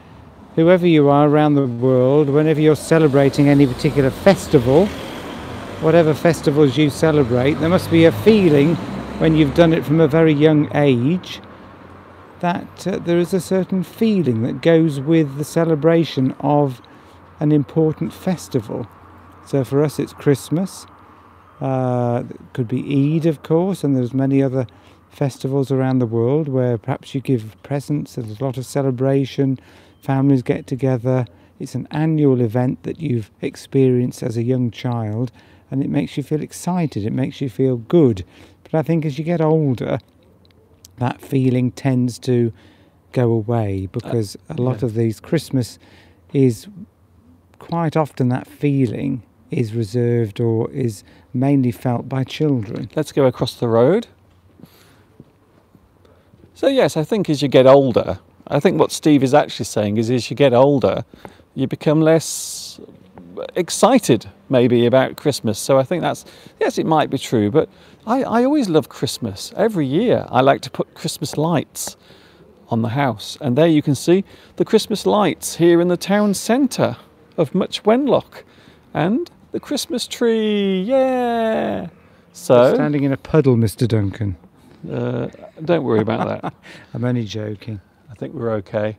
whoever you are around the world, whenever you're celebrating any particular festival, whatever festivals you celebrate, there must be a feeling when you've done it from a very young age that uh, there is a certain feeling that goes with the celebration of an important festival. So for us, it's Christmas. Uh, it could be Eid, of course, and there's many other festivals around the world where perhaps you give presents, there's a lot of celebration, families get together. It's an annual event that you've experienced as a young child, and it makes you feel excited, it makes you feel good. But I think as you get older, that feeling tends to go away because uh, a lot yeah. of these Christmas is quite often that feeling is reserved or is mainly felt by children. Let's go across the road. So, yes, I think as you get older, I think what Steve is actually saying is as you get older, you become less excited maybe about Christmas. So, I think that's, yes, it might be true, but I, I always love Christmas. Every year, I like to put Christmas lights on the house. And there you can see the Christmas lights here in the town centre of Much Wenlock. And the Christmas tree, yeah. So, Standing in a puddle, Mr. Duncan. uh, don't worry about that. I'm only joking. I think we're okay.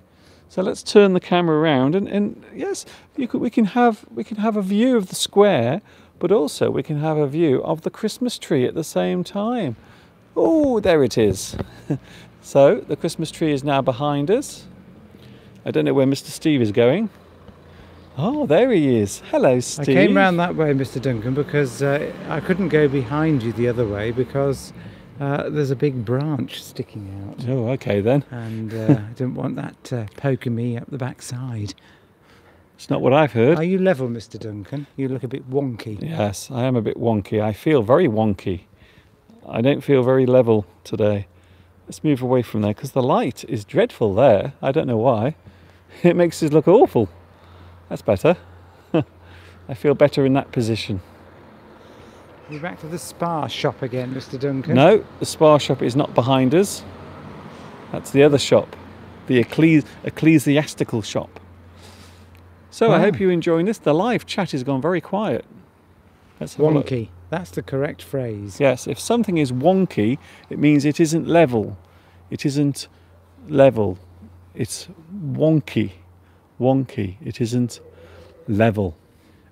So let's turn the camera around, and, and yes, you could, we can have we can have a view of the square, but also we can have a view of the Christmas tree at the same time. Oh, there it is. so the Christmas tree is now behind us. I don't know where Mr. Steve is going. Oh, there he is. Hello, Steve. I came round that way, Mr. Duncan, because uh, I couldn't go behind you the other way because uh, there's a big branch sticking out. Oh, okay then. And uh, I didn't want that uh, poking me up the backside. It's not what I've heard. Are you level, Mr. Duncan? You look a bit wonky. Yes, I am a bit wonky. I feel very wonky. I don't feel very level today. Let's move away from there because the light is dreadful there. I don't know why. It makes us look awful. That's better. I feel better in that position. You're back to the Spar shop again, Mr. Duncan. No, the Spar shop is not behind us. That's the other shop, the ecclesi- ecclesiastical shop. So I Ah. hope you're enjoying this. The live chat has gone very quiet. Let's have a look. Wonky. That's the correct phrase. Yes, if something is wonky, it means it isn't level. It isn't level. It's wonky. Wonky. It isn't level.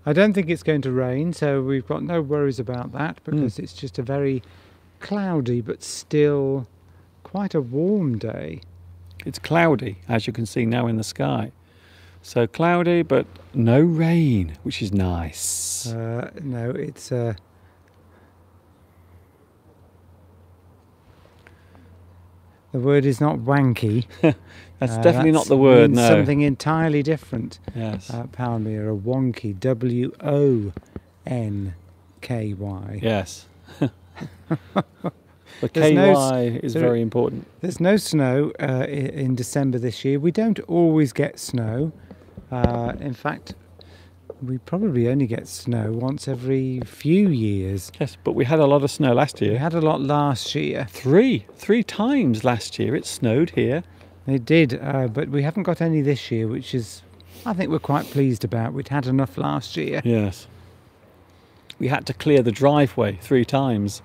I don't think it's going to rain, so we've got no worries about that because it's just a very cloudy but still quite a warm day. It's cloudy, as you can see now in the sky. So cloudy, but no rain, which is nice. Uh, no, it's uh, the word is not wanky. that's uh, definitely not the word, means no. Something entirely different. Yes. Uh, apparently, a wonky. W O N K Y. yes. the There's no KY is very important. There's no snow uh, in December this year. We don't always get snow. Uh, in fact, we probably only get snow once every few years. Yes, but we had a lot of snow last year. We had a lot last year. Three, three times last year it snowed here. It did, uh, but we haven't got any this year, which is, I think, we're quite pleased about. We'd had enough last year. Yes. We had to clear the driveway three times.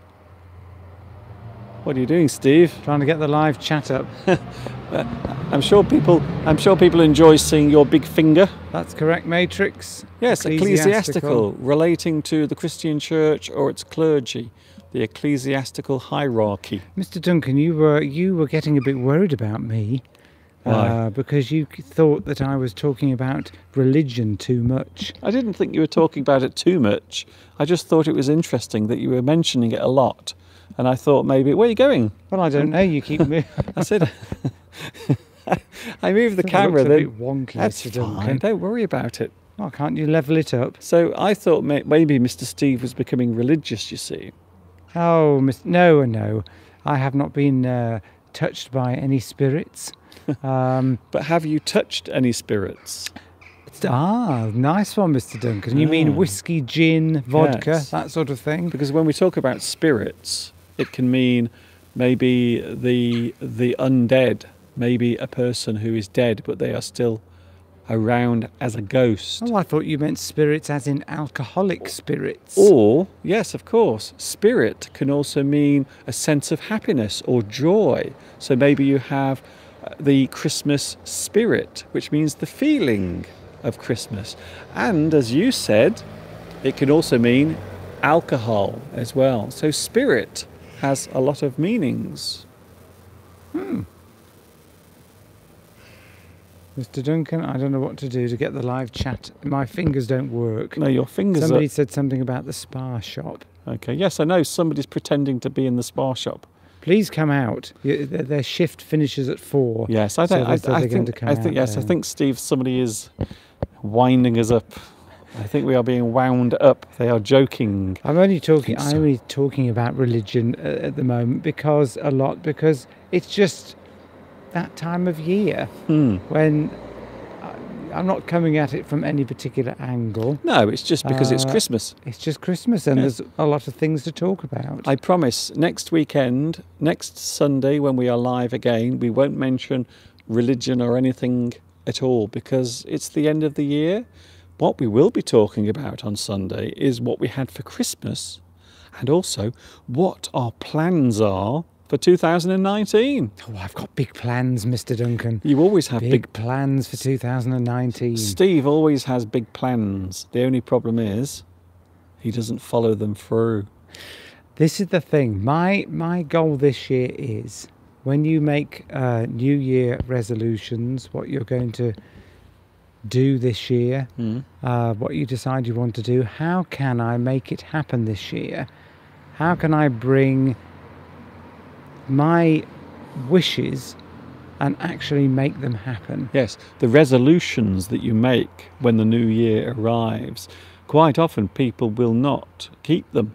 What are you doing, Steve? Trying to get the live chat up. I'm sure people I'm sure people enjoy seeing your big finger. That's correct, Matrix. Yes, ecclesiastical, relating to the Christian church or its clergy, the ecclesiastical hierarchy. Mr. Duncan, you were you were getting a bit worried about me. Why? Uh, because you thought that I was talking about religion too much. I didn't think you were talking about it too much. I just thought it was interesting that you were mentioning it a lot. And I thought maybe, where are you going? Well, I don't know. You keep me. I said, I moved the It camera. looks Then bit wonky, that's fine. Don't worry about it. Oh, can't you level it up? So I thought maybe Mr. Steve was becoming religious. You see. Oh, Miss, no, no. I have not been uh, touched by any spirits. Um, But have you touched any spirits? ah, nice one, Mr. Duncan. You mean Ah. whiskey, gin, vodka, Yes. that sort of thing? Because when we talk about spirits, it can mean maybe the the undead, maybe a person who is dead but they are still around as a ghost. Oh, I thought you meant spirits as in alcoholic spirits. Or, yes, of course, spirit can also mean a sense of happiness or joy. So maybe you have uh, the Christmas spirit, which means the feeling of Christmas. And as you said, it can also mean alcohol as well. So spirit has a lot of meanings. Mr. Duncan, I don't know what to do to get the live chat. My fingers don't work. No, your fingers Somebody are. said something about the Spar shop. Okay, yes, I know somebody's pretending to be in the Spar shop. Please come out. Their shift finishes at four. Yes, I So I, I going think. come I think. Yes, I think Steve. Somebody is winding us up. I think we are being wound up. They are joking. I'm only talking. think I'm only talking about religion uh, at the moment because a lot because it's just that time of year Hmm. when I'm not coming at it from any particular angle. No, it's just because it's Uh, Christmas. It's just Christmas and Yes. there's a lot of things to talk about. I promise. Next weekend, next Sunday, when we are live again, we won't mention religion or anything at all because it's the end of the year. What we will be talking about on Sunday is what we had for Christmas, and also what our plans are for 2019. oh, I've got big plans, Mr. Duncan. You always have Big, big plans for 2019. Steve always has big plans. The only problem is he doesn't follow them through. This is the thing. My my goal this year is when you make uh, New Year resolutions, what you're going to do this year, Mm. uh, what you decide you want to do. How can I make it happen this year? How can I bring my wishes and actually make them happen? Yes, the resolutions that you make when the new year arrives, quite often people will not keep them.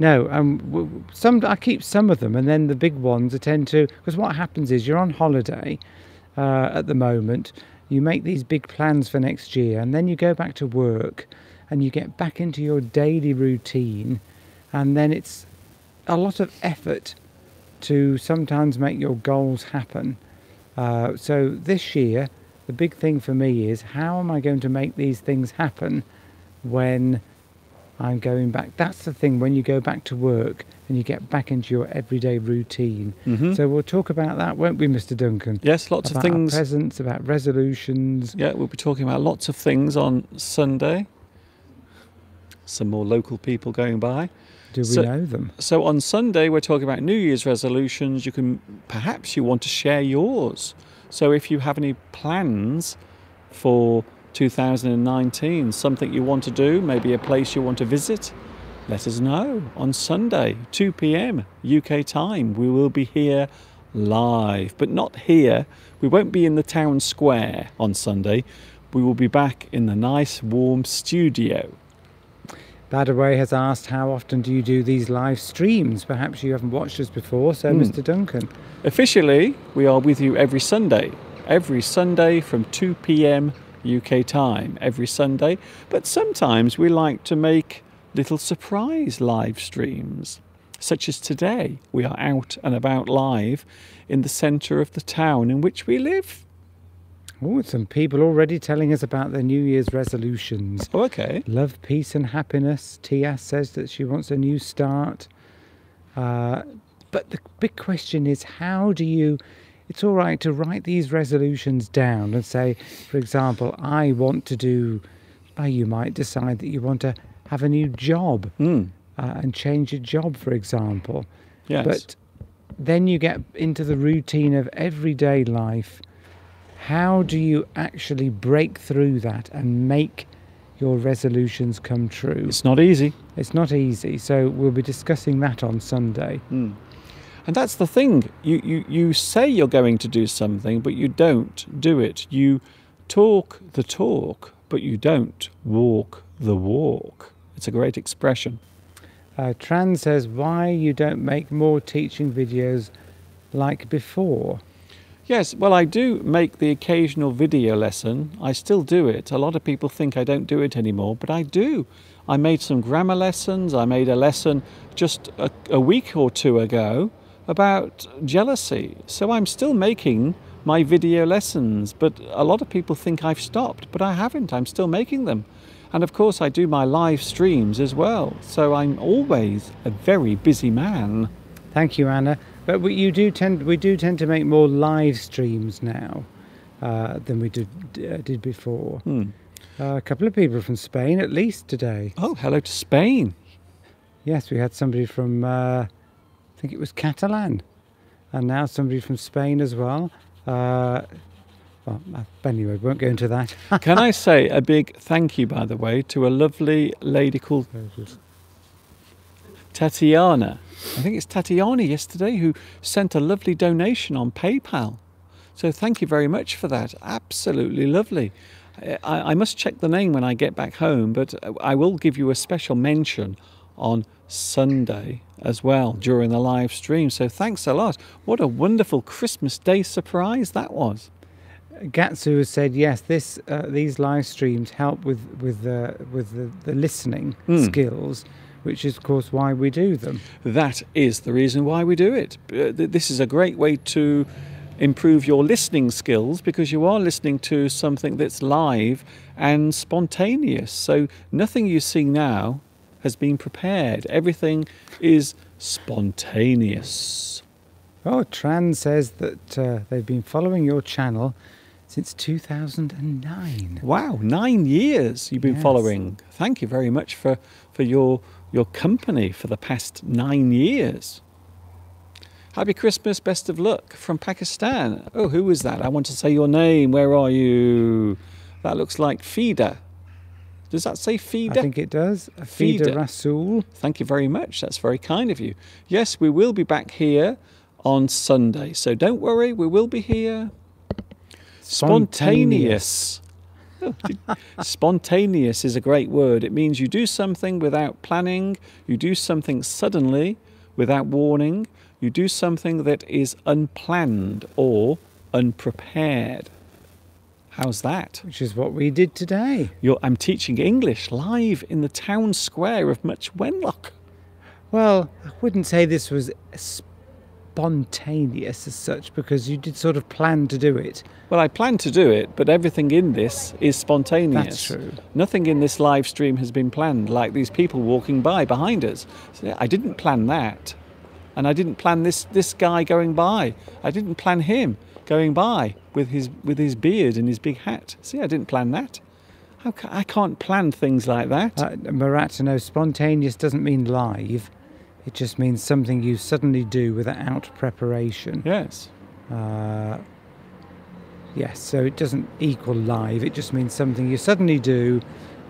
No, um, some I keep some of them, and then the big ones I tend to because what happens is you're on holiday uh, at the moment. You make these big plans for next year, and then you go back to work, and you get back into your daily routine, and then it's a lot of effort to sometimes make your goals happen. Uh, so this year, the big thing for me is how am I going to make these things happen when I'm going back. That's the thing when you go back to work and you get back into your everyday routine. Mhm. So we'll talk about that, won't we, Mr. Duncan? Yes, lots about of things. Presents, about resolutions. Yeah, we'll be talking about lots of things on Sunday. Some more local people going by. Do we So- know them? So on Sunday we're talking about New Year's resolutions. You can perhaps you want to share yours. So if you have any plans for 2019, something you want to do, maybe a place you want to visit, let us know on Sunday, 2 p.m. UK time. We will be here live, but not here. We won't be in the town square on Sunday. We will be back in the nice warm studio. Badaway has asked how often do you do these live streams? Perhaps you haven't watched us before, so Hmm. Mr. Duncan. Officially, we are with you every Sunday. Every Sunday from 2 p.m. UK time. Every Sunday. But sometimes we like to make little surprise live streams. Such as today, we are out and about live in the centre of the town in which we live. Oh, some people already telling us about their New Year's resolutions. Oh, okay. Love, peace, and happiness. Tia says that she wants a new start. Uh, but the big question is how do you. It's all right to write these resolutions down and say, for example, I want to do. Well, you might decide that you want to have a new job Hmm. uh, and change your job, for example. Yes. But then you get into the routine of everyday life. How do you actually break through that and make your resolutions come true? it's not easy. It's not easy, so we'll be discussing that on Sunday. Hmm. And that's the thing. You, you, you say you're going to do something, but you don't do it. You talk the talk, but you don't walk the walk. It's a great expression. Uh, Tran says, why you don't make more teaching videos like before? Yes, well, I do make the occasional video lesson. I still do it. A lot of people think I don't do it anymore, but I do. I made some grammar lessons. I made a lesson just a, a week or two ago about jealousy. So I'm still making my video lessons, but a lot of people think I've stopped, but I haven't. I'm still making them. And of course, I do my live streams as well. So I'm always a very busy man. Thank you, Anna. But we, you do tend, we do tend to make more live streams now uh, than we did uh, did before. Hmm. Uh, a couple of people from Spain, at least today. Oh, hello to Spain. Yes, we had somebody from, uh, I think it was Catalan, and now somebody from Spain as well. Uh, well, uh, anyway, we won't go into that. Can I say a big thank you, by the way, to a lovely lady called Tatiana. I think it's Tatiana yesterday who sent a lovely donation on PayPal. So thank you very much for that. Absolutely lovely. I, I must check the name when I get back home, but I will give you a special mention on Sunday as well during the live stream. So thanks a lot. What a wonderful Christmas Day surprise that was. Gatsu has said yes. This uh, these live streams help with with the with the, the listening Mm. skills, which is of course why we do them. That is the reason why we do it. Uh, This is a great way to improve your listening skills because you are listening to something that's live and spontaneous. So nothing you see now has been prepared. Everything is spontaneous. Oh, Tran says that uh, they've been following your channel since 2009. Wow, nine years you've been Yes. following. Thank you very much for, for your your company for the past nine years. Happy Christmas, best of luck from Pakistan. Oh, who is that? I want to say your name. Where are you? That looks like Fida. Does that say Fida? I think it does. Fida Fida. Rasul. Thank you very much. That's very kind of you. Yes, we will be back here on Sunday. So don't worry, we will be here. Spontaneous. Did- Spontaneous is a great word. It means you do something without planning, you do something suddenly without warning, you do something that is unplanned or unprepared. How's that? Which is what we did today. You're, I'm teaching English live in the town square of Much Wenlock. Well, I wouldn't say this was spontaneous as such because you did sort of plan to do it. Well, I plan to do it, but everything in this is spontaneous. That's true. Nothing in this live stream has been planned, like these people walking by behind us. So I didn't plan that. And I didn't plan this, this guy going by. I didn't plan him going by with his, with his beard and his big hat. See, I didn't plan that. I can't plan things like that. Uh, Marat, no, spontaneous doesn't mean live. It just means something you suddenly do without preparation. yes. Uh, yes, so it doesn't equal live. It just means something you suddenly do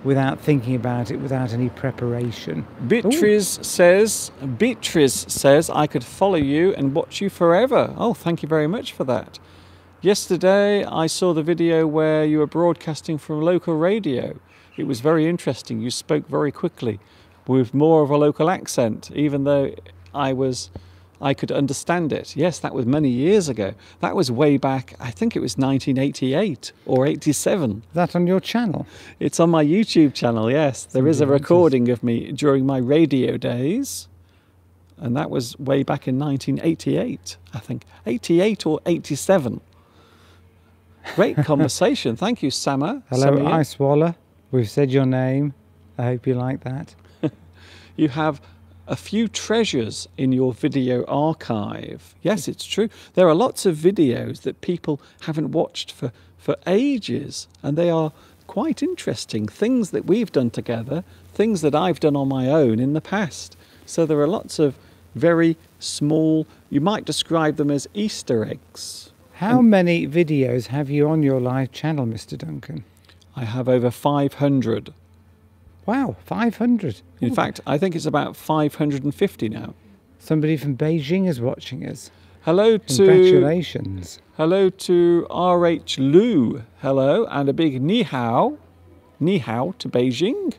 without thinking about it, without any preparation. Beatrice says, Beatrice says, I could follow you and watch you forever. Oh, thank you very much for that. Yesterday, I saw the video where you were broadcasting from local radio. It was very interesting. You spoke very quickly with more of a local accent, even though I was. I could understand it. Yes, that was many years ago. That was way back, I think it was 1988 or 87. That on your channel? It's on my YouTube channel, yes. There is a recording of me during my radio days. And that was way back in 1988, I think. 88 or 87. Great conversation. Thank you, Sama. Hello, Samir. Ice Waller. We've said your name. I hope you like that. You have a few treasures in your video archive. Yes, it's true. There are lots of videos that people haven't watched for, for ages, and they are quite interesting. Things that we've done together, things that I've done on my own in the past. So there are lots of very small, you might describe them as Easter eggs. How many videos have you on your live channel, Mr. Duncan? I have over 500. Wow, 500. In Ooh, fact, I think it's about 550 now. Somebody from Beijing is watching us. Hello to Congratulations. hello to RH Lu. Hello and a big ni hao, ni hao to Beijing.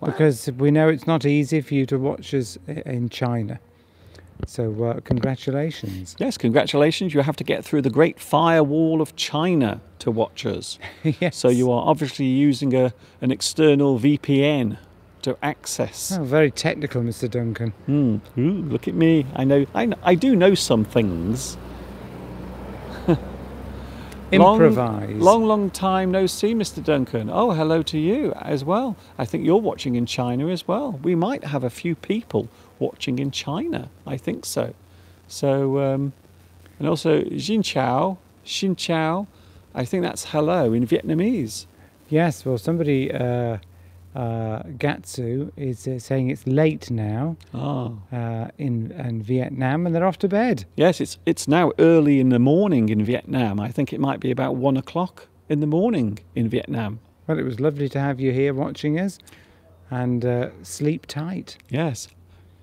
Wow. Because we know it's not easy for you to watch us in China. So, uh, congratulations. Yes, congratulations. You have to get through the Great Firewall of China to watch us. yes. So you are obviously using a, an external VPN to access. Oh, very technical, Mr. Duncan. Hmm. Ooh, look at me. I know. I, I do know some things. Long- Improvise. Long, long time no see, Mr. Duncan. Oh, hello to you as well. I think you're watching in China as well. We might have a few people watching in China. I think so. So, um, and also Xin Chao, Xin Chao. I think that's hello in Vietnamese. Yes, well, somebody, uh, uh, Gatsu, is uh, saying it's late now uh, in, in Vietnam and they're off to bed. yes, it's it's now early in the morning in Vietnam. I think it might be about one o'clock in the morning in Vietnam. Well, it was lovely to have you here watching us and uh, sleep tight. Yes.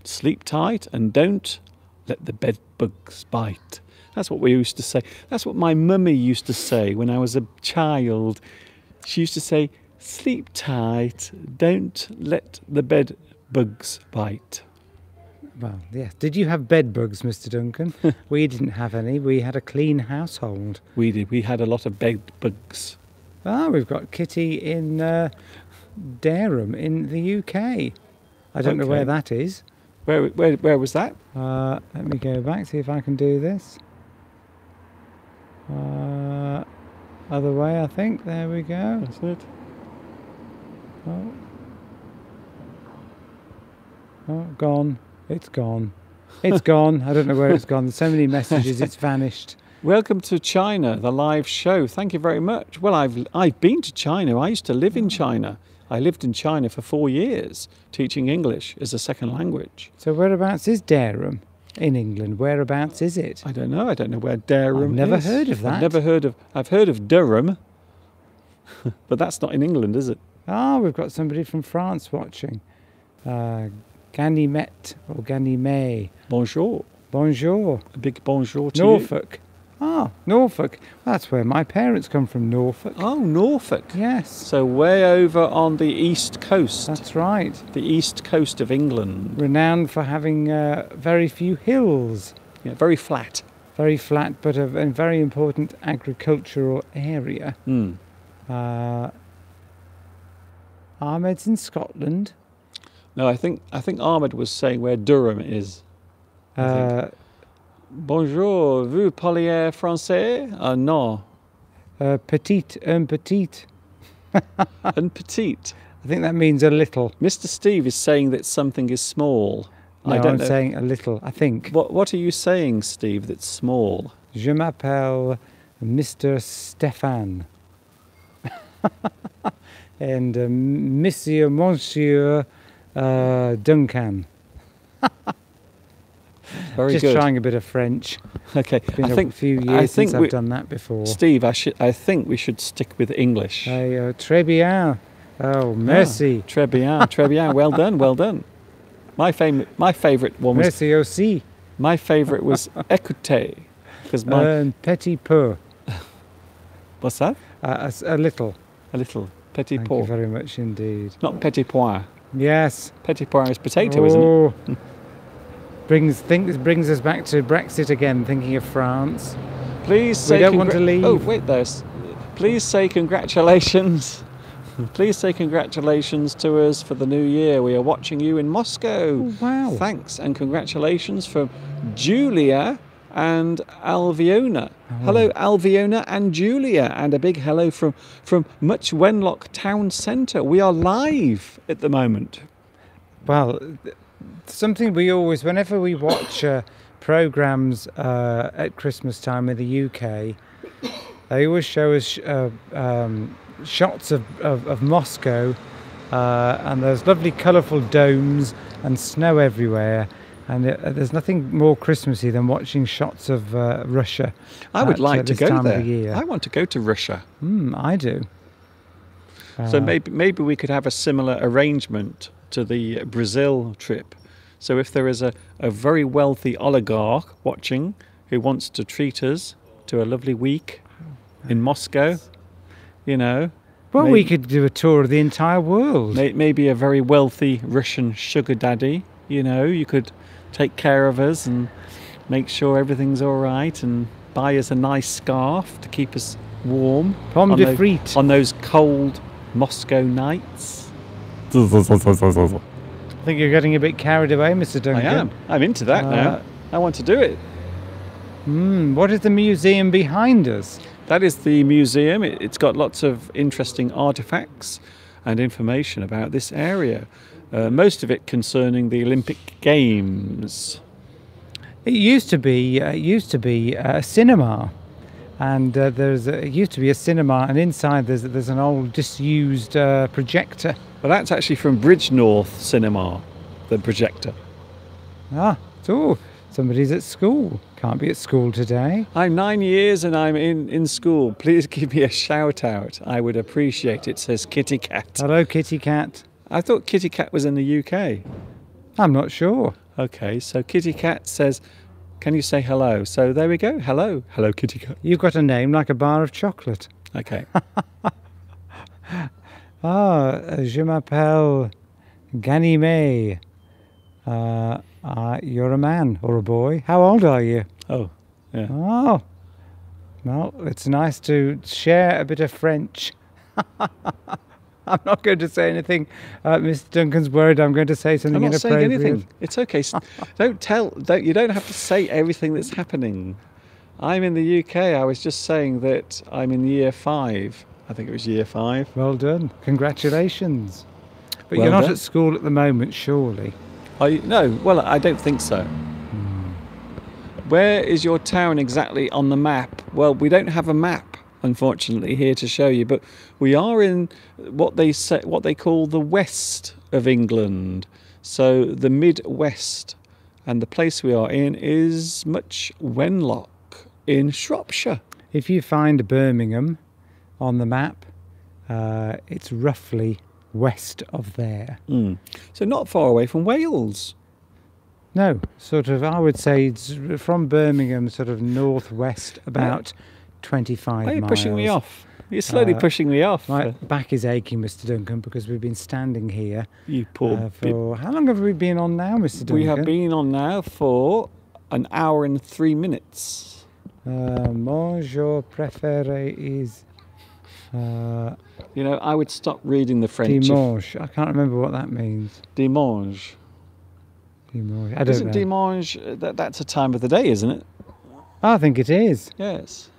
Sleep tight and don't let the bed bugs bite. That's what we used to say. That's what my mummy used to say when I was a child. She used to say, Sleep tight, don't let the bed bugs bite. Well, yes. Did you have bed bugs, Mr. Duncan? we didn't have any. We had a clean household. We did. We had a lot of bed bugs. Ah, we've got Kitty in uh, Durham in the UK. I don't know where that is. Where, where, where was that? Uh, let me go back, see if I can do this. Uh, other way, I think. There we go. That's it. Oh. oh, gone. It's gone. It's gone. I don't know where it's gone. There's so many messages, it's vanished. Welcome to China, the live show. Thank you very much. Well, I've I've been to China. I used to live in China. I lived in China for four years, teaching English as a second language. So, whereabouts is Durham in England? Whereabouts is it? I don't know. I don't know where Durham I've never is. heard of I've that. never heard of. I've heard of Durham, but that's not in England, is it? Ah, we've got somebody from France watching. Uh, Ganymede or Ganymede. Bonjour. Bonjour. A big bonjour to you. Ah, Norfolk. That's where my parents come from, Norfolk. Oh, Norfolk. Yes, So way over on the east coast, that's right. the east coast of England. Renowned for having uh, very few hills. Yeah, very flat. Very flat, but a, a very important agricultural area. Hmm. Uh, Ahmed's in Scotland. No, I think I think Ahmed was saying where Durham is. Uh, Bonjour, vous parlez français? Ah non, uh, petite, un petite. un petite. I think that means a little. Mr. Steve is saying that something is small. No, I don't I'm know. saying a little. I think. What What are you saying, Steve? That's small. Je m'appelle Mr. Stéphane. and uh, Monsieur, Monsieur uh, Duncan. Very Just good. trying a bit of French. Okay, Been I a think few years I since think I've done that before. Steve, I should. I think we should stick with English. Hey, uh, très bien. Oh, merci. Très bien, très bien. Well done, well done. My fam- my favorite one was Merci aussi. my favorite was écouter because my Un petit peu. what's that? Uh, a, a little. A little petit Thank pois, you very much indeed. not petit pois. Yes. Petit pois is potato, isn't it? brings think this brings us back to Brexit again. Thinking of France. Please say. don't want to leave. Oh wait, there's. Please say congratulations. Please say congratulations to us for the new year. We are watching you in Moscow. Oh, wow. Thanks and congratulations from Julia and Alviona. Oh. Hello, Alviona and Julia, and a big hello from from Much Wenlock Town Centre. We are live at the moment. Well, something we always, whenever we watch uh, programs uh, at Christmas time in the UK, they always show us sh- uh, um, shots of, of, of Moscow, uh, and there's lovely colourful domes and snow everywhere. And uh, there's nothing more Christmassy than watching shots of uh, Russia. I would at, like to go there. The. I want to go to Russia. Mm, I do. So maybe maybe we could have a similar arrangement to the Brazil trip. So if there is a, a very wealthy oligarch watching who wants to treat us to a lovely week in Moscow, you know, Well, May- we could do a tour of the entire world. may, maybe a very wealthy Russian sugar daddy, you know, you could take care of us and make sure everything's all right and buy us a nice scarf to keep us warm Pomme on de on those cold Moscow nights. I think you're getting a bit carried away, Mr. Duncan. I am. I'm into that Uh, now. I want to do it. Hmm, what is the museum behind us? That is the museum. It, it's got lots of interesting artifacts and information about this area. Uh, most of it concerning the Olympic Games. It used to be. Uh, it used to be a cinema, and uh, there's a, it used to be a cinema, and inside there's there's an old disused uh, projector. Well, that's actually from Bridgnorth Cinema, the projector. Ah, so somebody's at school. Can't be at school today. I'm nine years and I'm in, in school. Please give me a shout out. I would appreciate it, says Kitty Cat. Hello, kitty cat. I thought Kitty Cat was in the UK. I'm not sure. Okay, so Kitty Cat says, Can you say hello? So there we go. Hello. Hello, Kitty Cat. You've got a name like a bar of chocolate. Okay. Ah, je m'appelle Ganymede. Uh, uh, you're a man or a boy. How old are you? Oh, yeah. Oh, well, it's nice to share a bit of French. I'm not going to say anything. Uh, Mr. Duncan's worried I'm going to say something I'm not saying anything. It's okay. Don't tell. Don't, you don't have to say everything that's happening. I'm in the UK. I was just saying that I'm in year five. I think it was year five. Well done. Congratulations. But Well you're not done. at school at the moment, surely. Are you, no, well, I don't think so. Where is your town exactly on the map? Well, we don't have a map, unfortunately, here to show you, but we are in what they say, what they call the west of England. So the mid-west, and the place we are in is Much Wenlock in Shropshire. If you find Birmingham on the map, uh, it's roughly west of there. Mm. So not far away from Wales. No, sort of, I would say it's from Birmingham, sort of northwest, about 25 Why are you miles. pushing me off? You're slowly Uh, pushing me off. My back is aching, Mr. Duncan, because we've been standing here you poor uh, for how long have we been on now, Mr. Duncan? We have been on now for an hour and three minutes. Uh, mon jour préféré is uh, You know, I would stop reading the French. if- dimanche. I can't remember what that means. Dimanche. Dimanche. I don't Isn't know. dimanche, uh, that, that's a time of the day, isn't it? I think it is. Yes.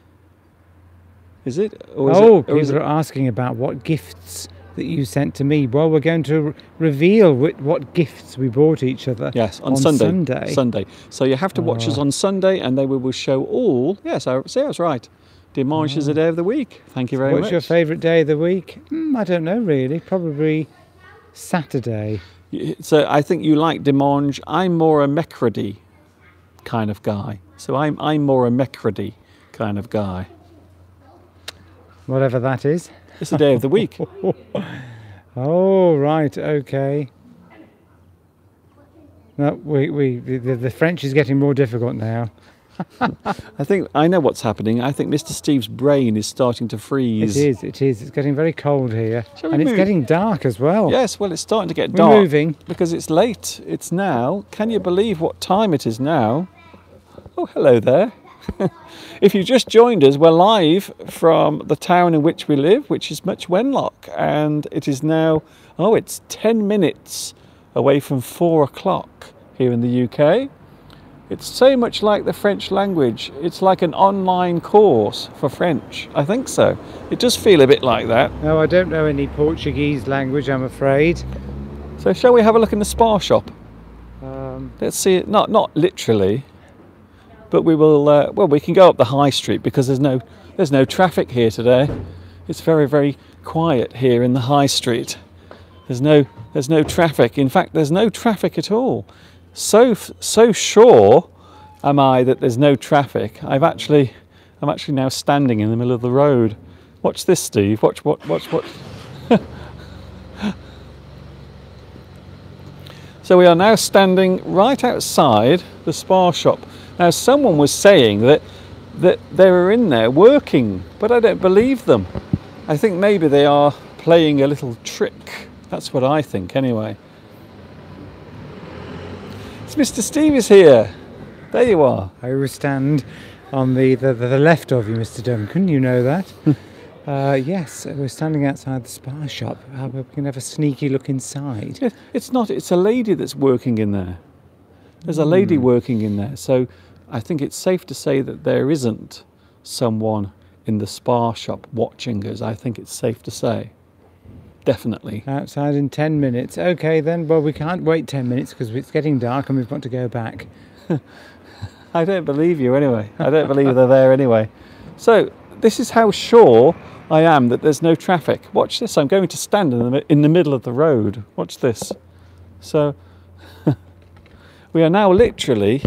Is it? Is oh, it, people are asking about what gifts that you sent to me. Well, we're going to re- reveal wh- what gifts we bought each other. Yes, on, on Sunday. Sunday. Sunday. So you have to watch us Oh. on Sunday and then we will show all. Yes, I see, I was right. Dimanche is the day of the week. Thank you very What's much. What's your favourite day of the week? Hmm, I don't know really. Probably Saturday. So I think you like Dimanche. I'm more a Mecredy kind of guy. So I'm, I'm more a Mecredy kind of guy. Whatever that is. It's the day of the week. Oh, right, okay. No, we, we, the, the French is getting more difficult now. I think I know what's happening. I think Mr. Steve's brain is starting to freeze. It is. It is. It's getting very cold here. And it's getting dark as well. Yes, well, it's starting to get We're dark moving. because it's late. It's now. Can you believe what time it is now? Oh, hello there. If you just joined us, we're live from the town in which we live, which is Much Wenlock, and it is now. Oh, it's ten minutes away from four o'clock here in the UK. It's so much like the French language. It's like an online course for French. I think so. It does feel a bit like that. No, I don't know any Portuguese language, I'm afraid. So, shall we have a look in the Spar shop? Um, Let's see it. Not not literally, but we will. Uh, well, we can go up the high street because there's no there's no traffic here today. It's very very quiet here in the high street. There's no there's no traffic. In fact, there's no traffic at all. So so sure am I that there's no traffic. I've actually I'm actually now standing in the middle of the road. Watch this, Steve. Watch what watch what. So we are now standing right outside the Spar shop. Now someone was saying that that they were in there working, but I don't believe them. I think maybe they are playing a little trick. That's what I think anyway. It's Mr. Steve is here. There you are. I will stand on the, the, the left of you, Mr. Duncan. You know that. uh, yes, we're standing outside the Spar shop. Uh, we can have a sneaky look inside. It's not, it's a lady that's working in there. There's a lady working in there. So I think it's safe to say that there isn't someone in the Spar shop watching us. I think it's safe to say. Definitely. Outside in 10 minutes. Okay, then. Well, we can't wait 10 minutes because it's getting dark and we've got to go back. I don't believe you anyway. I don't believe they're there anyway. So this is how sure I am that there's no traffic. Watch this. I'm going to stand in the, in the middle of the road. Watch this. So we are now literally,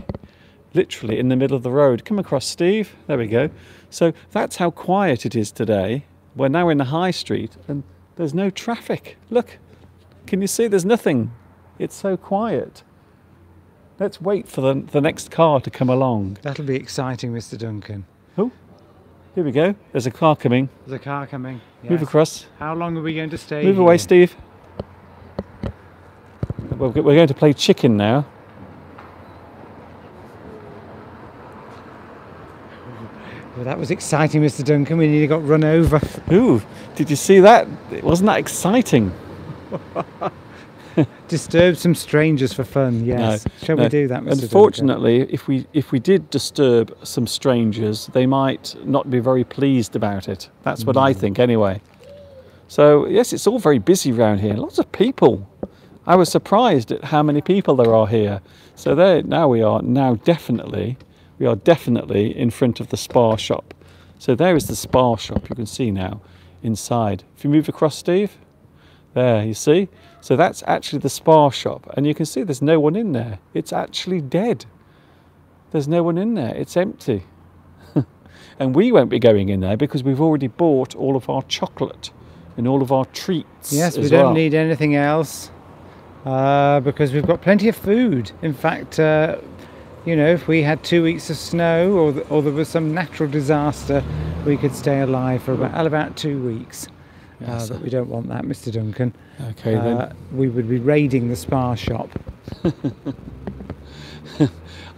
literally in the middle of the road. Come across, Steve. There we go. So that's how quiet it is today. We're now in the high street and there's no traffic. Look, can you see? There's nothing. It's so quiet. Let's wait for the, the next car to come along. That'll be exciting, Mr. Duncan. Here we go. There's a car coming. There's a car coming. Move across. How long are we going to stay? Move away. Steve. We're going to play chicken now. Well, that was exciting, Mr. Duncan. We nearly got run over. Ooh, did you see that? It wasn't that exciting. Disturb some strangers for fun. Yes. Shall no. we do that, Mr. Duncan? Unfortunately, if we if we did disturb some strangers, they might not be very pleased about it. That's what I hmm. think, anyway. So yes, it's all very busy around here. Lots of people. I was surprised at how many people there are here. So there, now we are now definitely, we are definitely in front of the Spar shop. So there is the Spar shop. You can see now inside. If you move across, Steve, there you see. So that's actually the Spar shop, and you can see there's no one in there. It's actually dead. There's no one in there. It's empty. and we won't be going in there because we've already bought all of our chocolate and all of our treats. Yes, we don't well. need anything else uh, because we've got plenty of food. In fact, uh, you know, if we had two weeks of snow or, th- or there was some natural disaster, we could stay alive for about, about two weeks. Uh, but we don't want that, Mr. Duncan. Okay Uh, then. we would be raiding the Spar shop.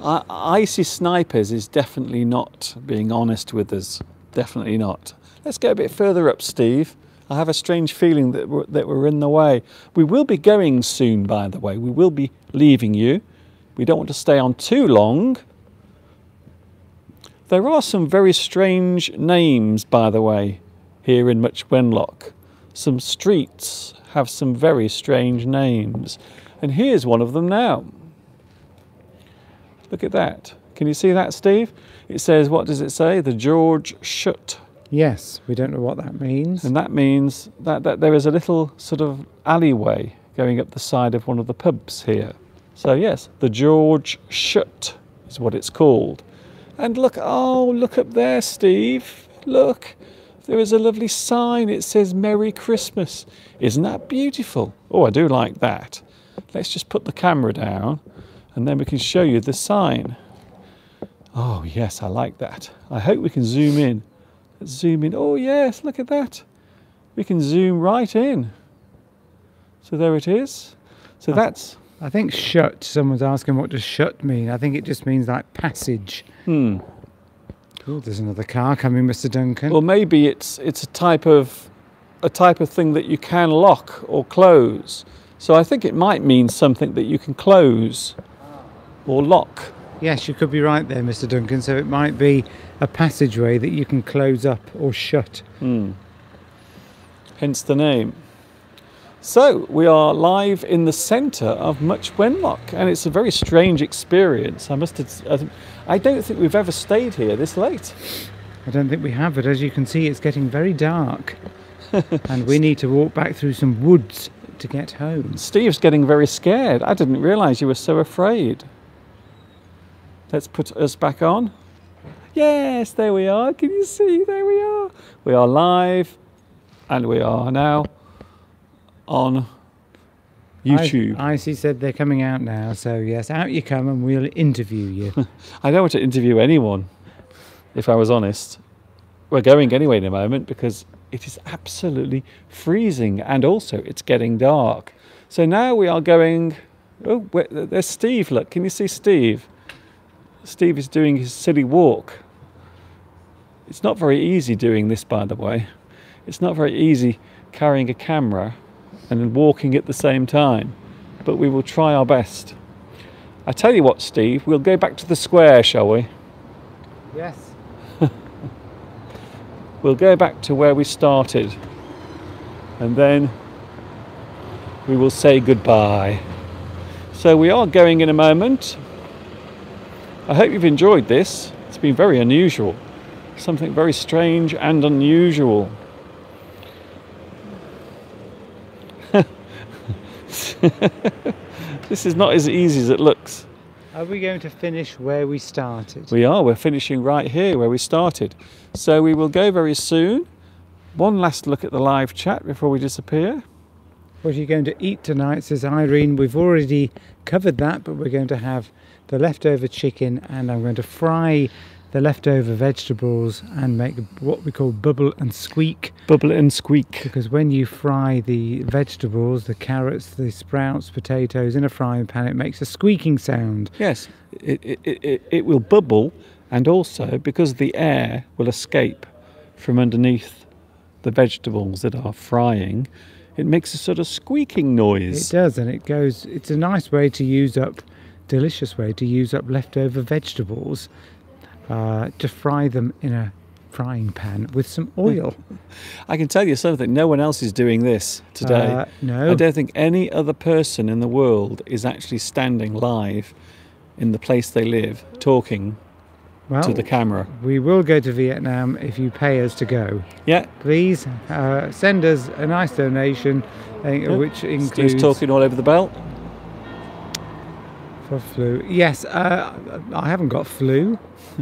I- Icy Snipers is definitely not being honest with us. Definitely not. Let's go a bit further up, Steve. I have a strange feeling that we're, that we're in the way. We will be going soon, by the way. We will be leaving you. We don't want to stay on too long. There are some very strange names, by the way, here in Much Wenlock. Some streets have some very strange names. And here's one of them now. Look at that. Can you see that, Steve? It says, what does it say? The George Shut. Yes, we don't know what that means. And that means that, that there is a little sort of alleyway going up the side of one of the pubs here. So, yes, the George Shut is what it's called. And look, oh, look up there, Steve. Look, there is a lovely sign. It says Merry Christmas. Isn't that beautiful? Oh, I do like that. Let's just put the camera down and then we can show you the sign. Oh, yes, I like that. I hope we can zoom in. Let's zoom in. Oh, yes, look at that. We can zoom right in. So there it is. So that's, I think shut, someone's asking what does shut mean. I think it just means like passage. hmm. Oh, there's another car coming, Mr. Duncan. Well, maybe it's it's a type of a type of thing that you can lock or close. So I think it might mean something that you can close or lock. Yes, you could be right there, Mr. Duncan. So it might be a passageway that you can close up or shut. Hmm. Hence the name. So we are live in the centre of Much Wenlock, and it's a very strange experience. I must. Have, I don't think we've ever stayed here this late. I don't think we have, but as you can see, it's getting very dark. and we need to walk back through some woods to get home. Steve's getting very scared. I didn't realise you were so afraid. Let's put us back on. Yes, there we are. Can you see? There we are. We are live and we are now on YouTube. I, Icy said they're coming out now, so yes, out you come and we'll interview you. I don't want to interview anyone, if I was honest. We're going anyway in a moment because it is absolutely freezing and also it's getting dark. So now we are going. Oh, there's Steve. Look, can you see Steve? Steve is doing his silly walk. It's not very easy doing this, by the way. It's not very easy carrying a camera and walking at the same time, but we will try our best. I tell you what, Steve, we'll go back to the square, shall we? yes. We'll go back to where we started and then we will say goodbye. So we are going in a moment. I hope you've enjoyed this. It's been very unusual, something very strange and unusual. this is not as easy as it looks. Are we going to finish where we started? We are, we're finishing right here where we started. So we will go very soon. One last look at the live chat before we disappear. What are you going to eat tonight? Says Irene. We've already covered that, but we're going to have the leftover chicken and I'm going to fry the leftover vegetables and make what we call bubble and squeak. Bubble and squeak. Because when you fry the vegetables, the carrots, the sprouts, potatoes in a frying pan, it makes a squeaking sound. Yes, it, it, it, it will bubble and also because the air will escape from underneath the vegetables that are frying, it makes a sort of squeaking noise. It does, and it goes. It's a nice way to use up, delicious way to use up leftover vegetables, uh, to fry them in a frying pan with some oil. I can tell you something, no one else is doing this today. Uh, no, I don't think any other person in the world is actually standing live in the place they live talking well, to the camera. we will go to Vietnam if you pay us to go. Yeah, Please uh, send us a nice donation, uh, which includes Steve's talking all over the belt. for flu. Yes, uh, I haven't got flu.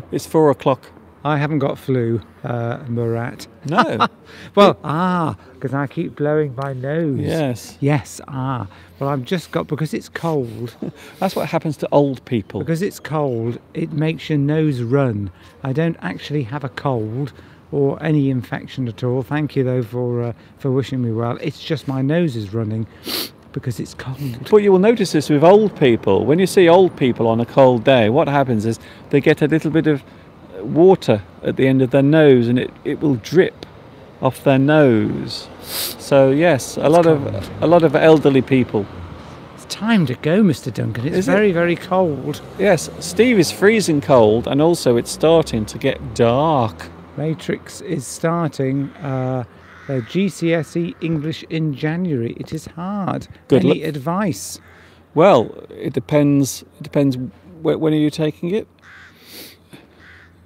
It's four o'clock. I haven't got flu, uh, Murat. No. Well, ah, because I keep blowing my nose. yes. Yes, ah. Well, I've just got because it's cold. That's what happens to old people. Because it's cold, it makes your nose run. I don't actually have a cold or any infection at all. Thank you though for uh, for wishing me well. It's just my nose is running because it's cold. But you will notice this with old people. When you see old people on a cold day, what happens is they get a little bit of uh, water at the end of their nose and it, it will drip off their nose. So yes, a lot of a lot of elderly people. It's time to go, Mr. Duncan. It's Is it? very very cold. Yes, Steve is freezing cold and also it's starting to get dark. Matrix is starting. Uh, uh, GCSE English in January. It is hard. Good Any advice? Well, it depends. It depends. Wh- when are you taking it?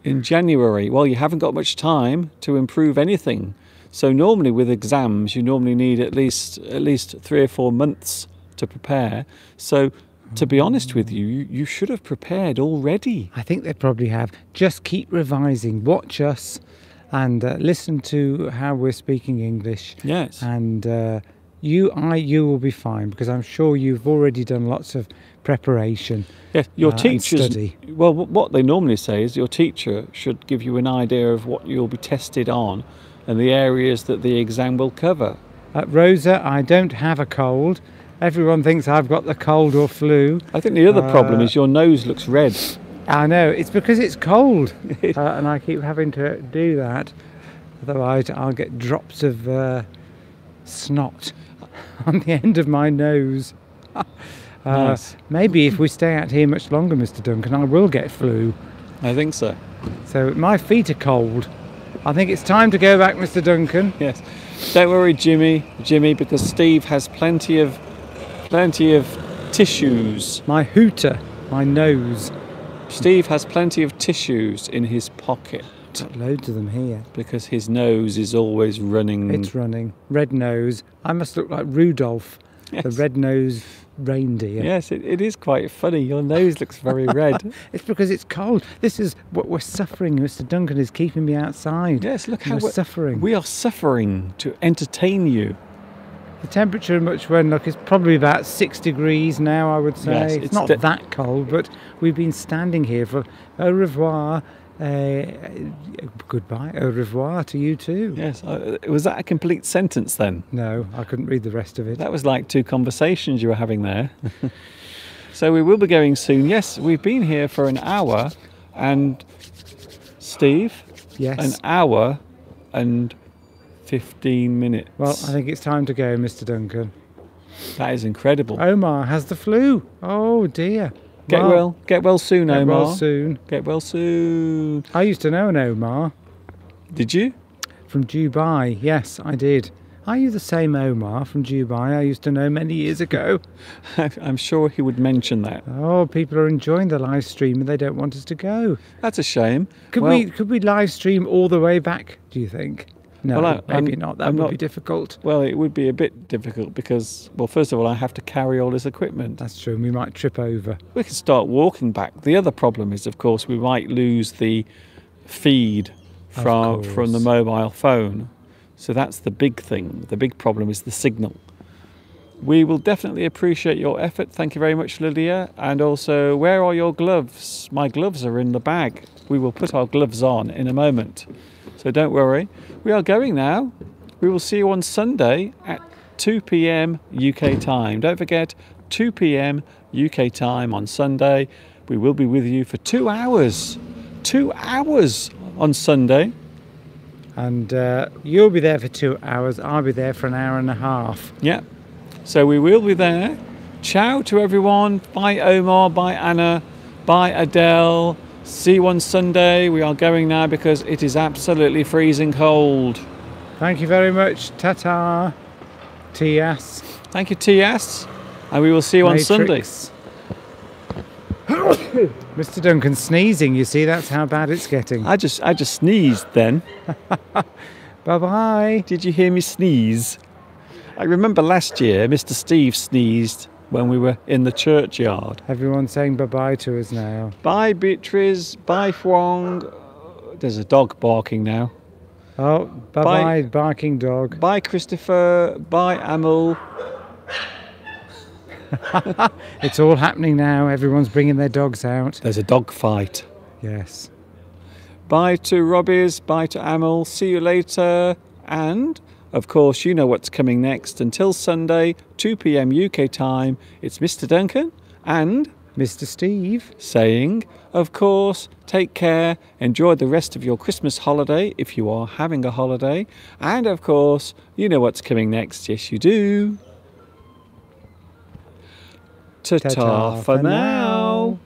In January. Well, you haven't got much time to improve anything. So normally with exams, you normally need at least at least three or four months to prepare. So, to be honest with you, you should have prepared already. I think they probably have. Just keep revising. Watch us and uh, listen to how we're speaking English. Yes. And uh, you, I, you will be fine because I'm sure you've already done lots of preparation. Yes. Your uh, teachers. Well, what they normally say is your teacher should give you an idea of what you'll be tested on, and the areas that the exam will cover. Uh, Rosa, I don't have a cold. Everyone thinks I've got the cold or flu. I think the other problem Uh, is your nose looks red. I know, it's because it's cold. uh, and I keep having to do that. Otherwise, I'll get drops of uh, snot on the end of my nose. uh, Nice. Maybe if we stay out here much longer, Mr. Duncan, I will get flu. I think so. So my feet are cold. I think it's time to go back, Mr. Duncan. Yes. Don't worry, Jimmy, Jimmy, because Steve has plenty of plenty of tissues. My hooter, my nose. Steve has plenty of tissues in his pocket Got loads of them here. because his nose is always running. It's running. Red nose. I must look like Rudolph, the red-nosed reindeer. Yes, it, it is quite funny. Your nose looks very red. It's because it's cold. This is what we're suffering. Mr. Duncan is keeping me outside. yes, look how we're we're, suffering. we are suffering to entertain you. The temperature in Much Wenlock is probably about six degrees now, I would say. Yes, it's, it's not that cold, but we've been standing here for au revoir. Uh, goodbye, au revoir to you too. Yes. Uh, was that a complete sentence then? No, I couldn't read the rest of it. That was like two conversations you were having there. so we will be going soon. Yes, we've been here for an hour and Steve, yes. an hour and 15 minutes. Well, I think it's time to go, Mr. Duncan. that is incredible. Omar has the flu. Oh dear. Get well, get well soon, Get Omar. well soon. Get well soon. I used to know an Omar Did you? from Dubai. Yes, I did. Are you the same Omar from Dubai I used to know many years ago? I'm sure he would mention that. Oh, people are enjoying the live stream and they don't want us to go. That's a shame. Could Well- we could we live stream all the way back, do you think? No, Well, I- maybe I'm- not. That I'm would not- be difficult. Well, it would be a bit difficult because, well, first of all, I have to carry all this equipment. That's true. We might trip over. We could start walking back. The other problem is, of course, we might lose the feed from from the mobile phone. So that's the big thing. The big problem is the signal. We will definitely appreciate your effort. Thank you very much, Lydia. And also, where are your gloves? My gloves are in the bag. We will put our gloves on in a moment. So don't worry. We are going now. We will see you on Sunday at 2 p.m. UK time. Don't forget, 2 p.m. UK time on Sunday. We will be with you for two hours. Two hours on Sunday. And uh, you'll be there for two hours. I'll be there for an hour and a half. Yeah. So we will be there. Ciao to everyone. Bye, Omar. Bye, Anna. Bye, Adele. See you on Sunday. We are going now because it is absolutely freezing cold. Thank you very much. Ta ta. TS. Thank you, TS. And we will see you on Sunday. Matrix. Mr. Duncan sneezing, you see, that's how bad it's getting. I just I just sneezed then. Bye bye. Did you hear me sneeze? I remember last year Mr. Steve sneezed when we were in the churchyard. Everyone's saying bye bye to us now. Bye Beatrice, bye Huang. There's a dog barking now. Oh, bye Bye. bye, barking dog. Bye Christopher, bye Amel. It's all happening now. Everyone's bringing their dogs out. There's a dog fight. Yes. Bye to Robbies, bye to Amel. See you later. And of course, you know what's coming next. Until Sunday, 2 p.m. UK time, it's Mr. Duncan and Mr. Steve. saying, of course, take care, enjoy the rest of your Christmas holiday if you are having a holiday, and of course, you know what's coming next. Yes, you do. Ta ta Ta-ta for for now.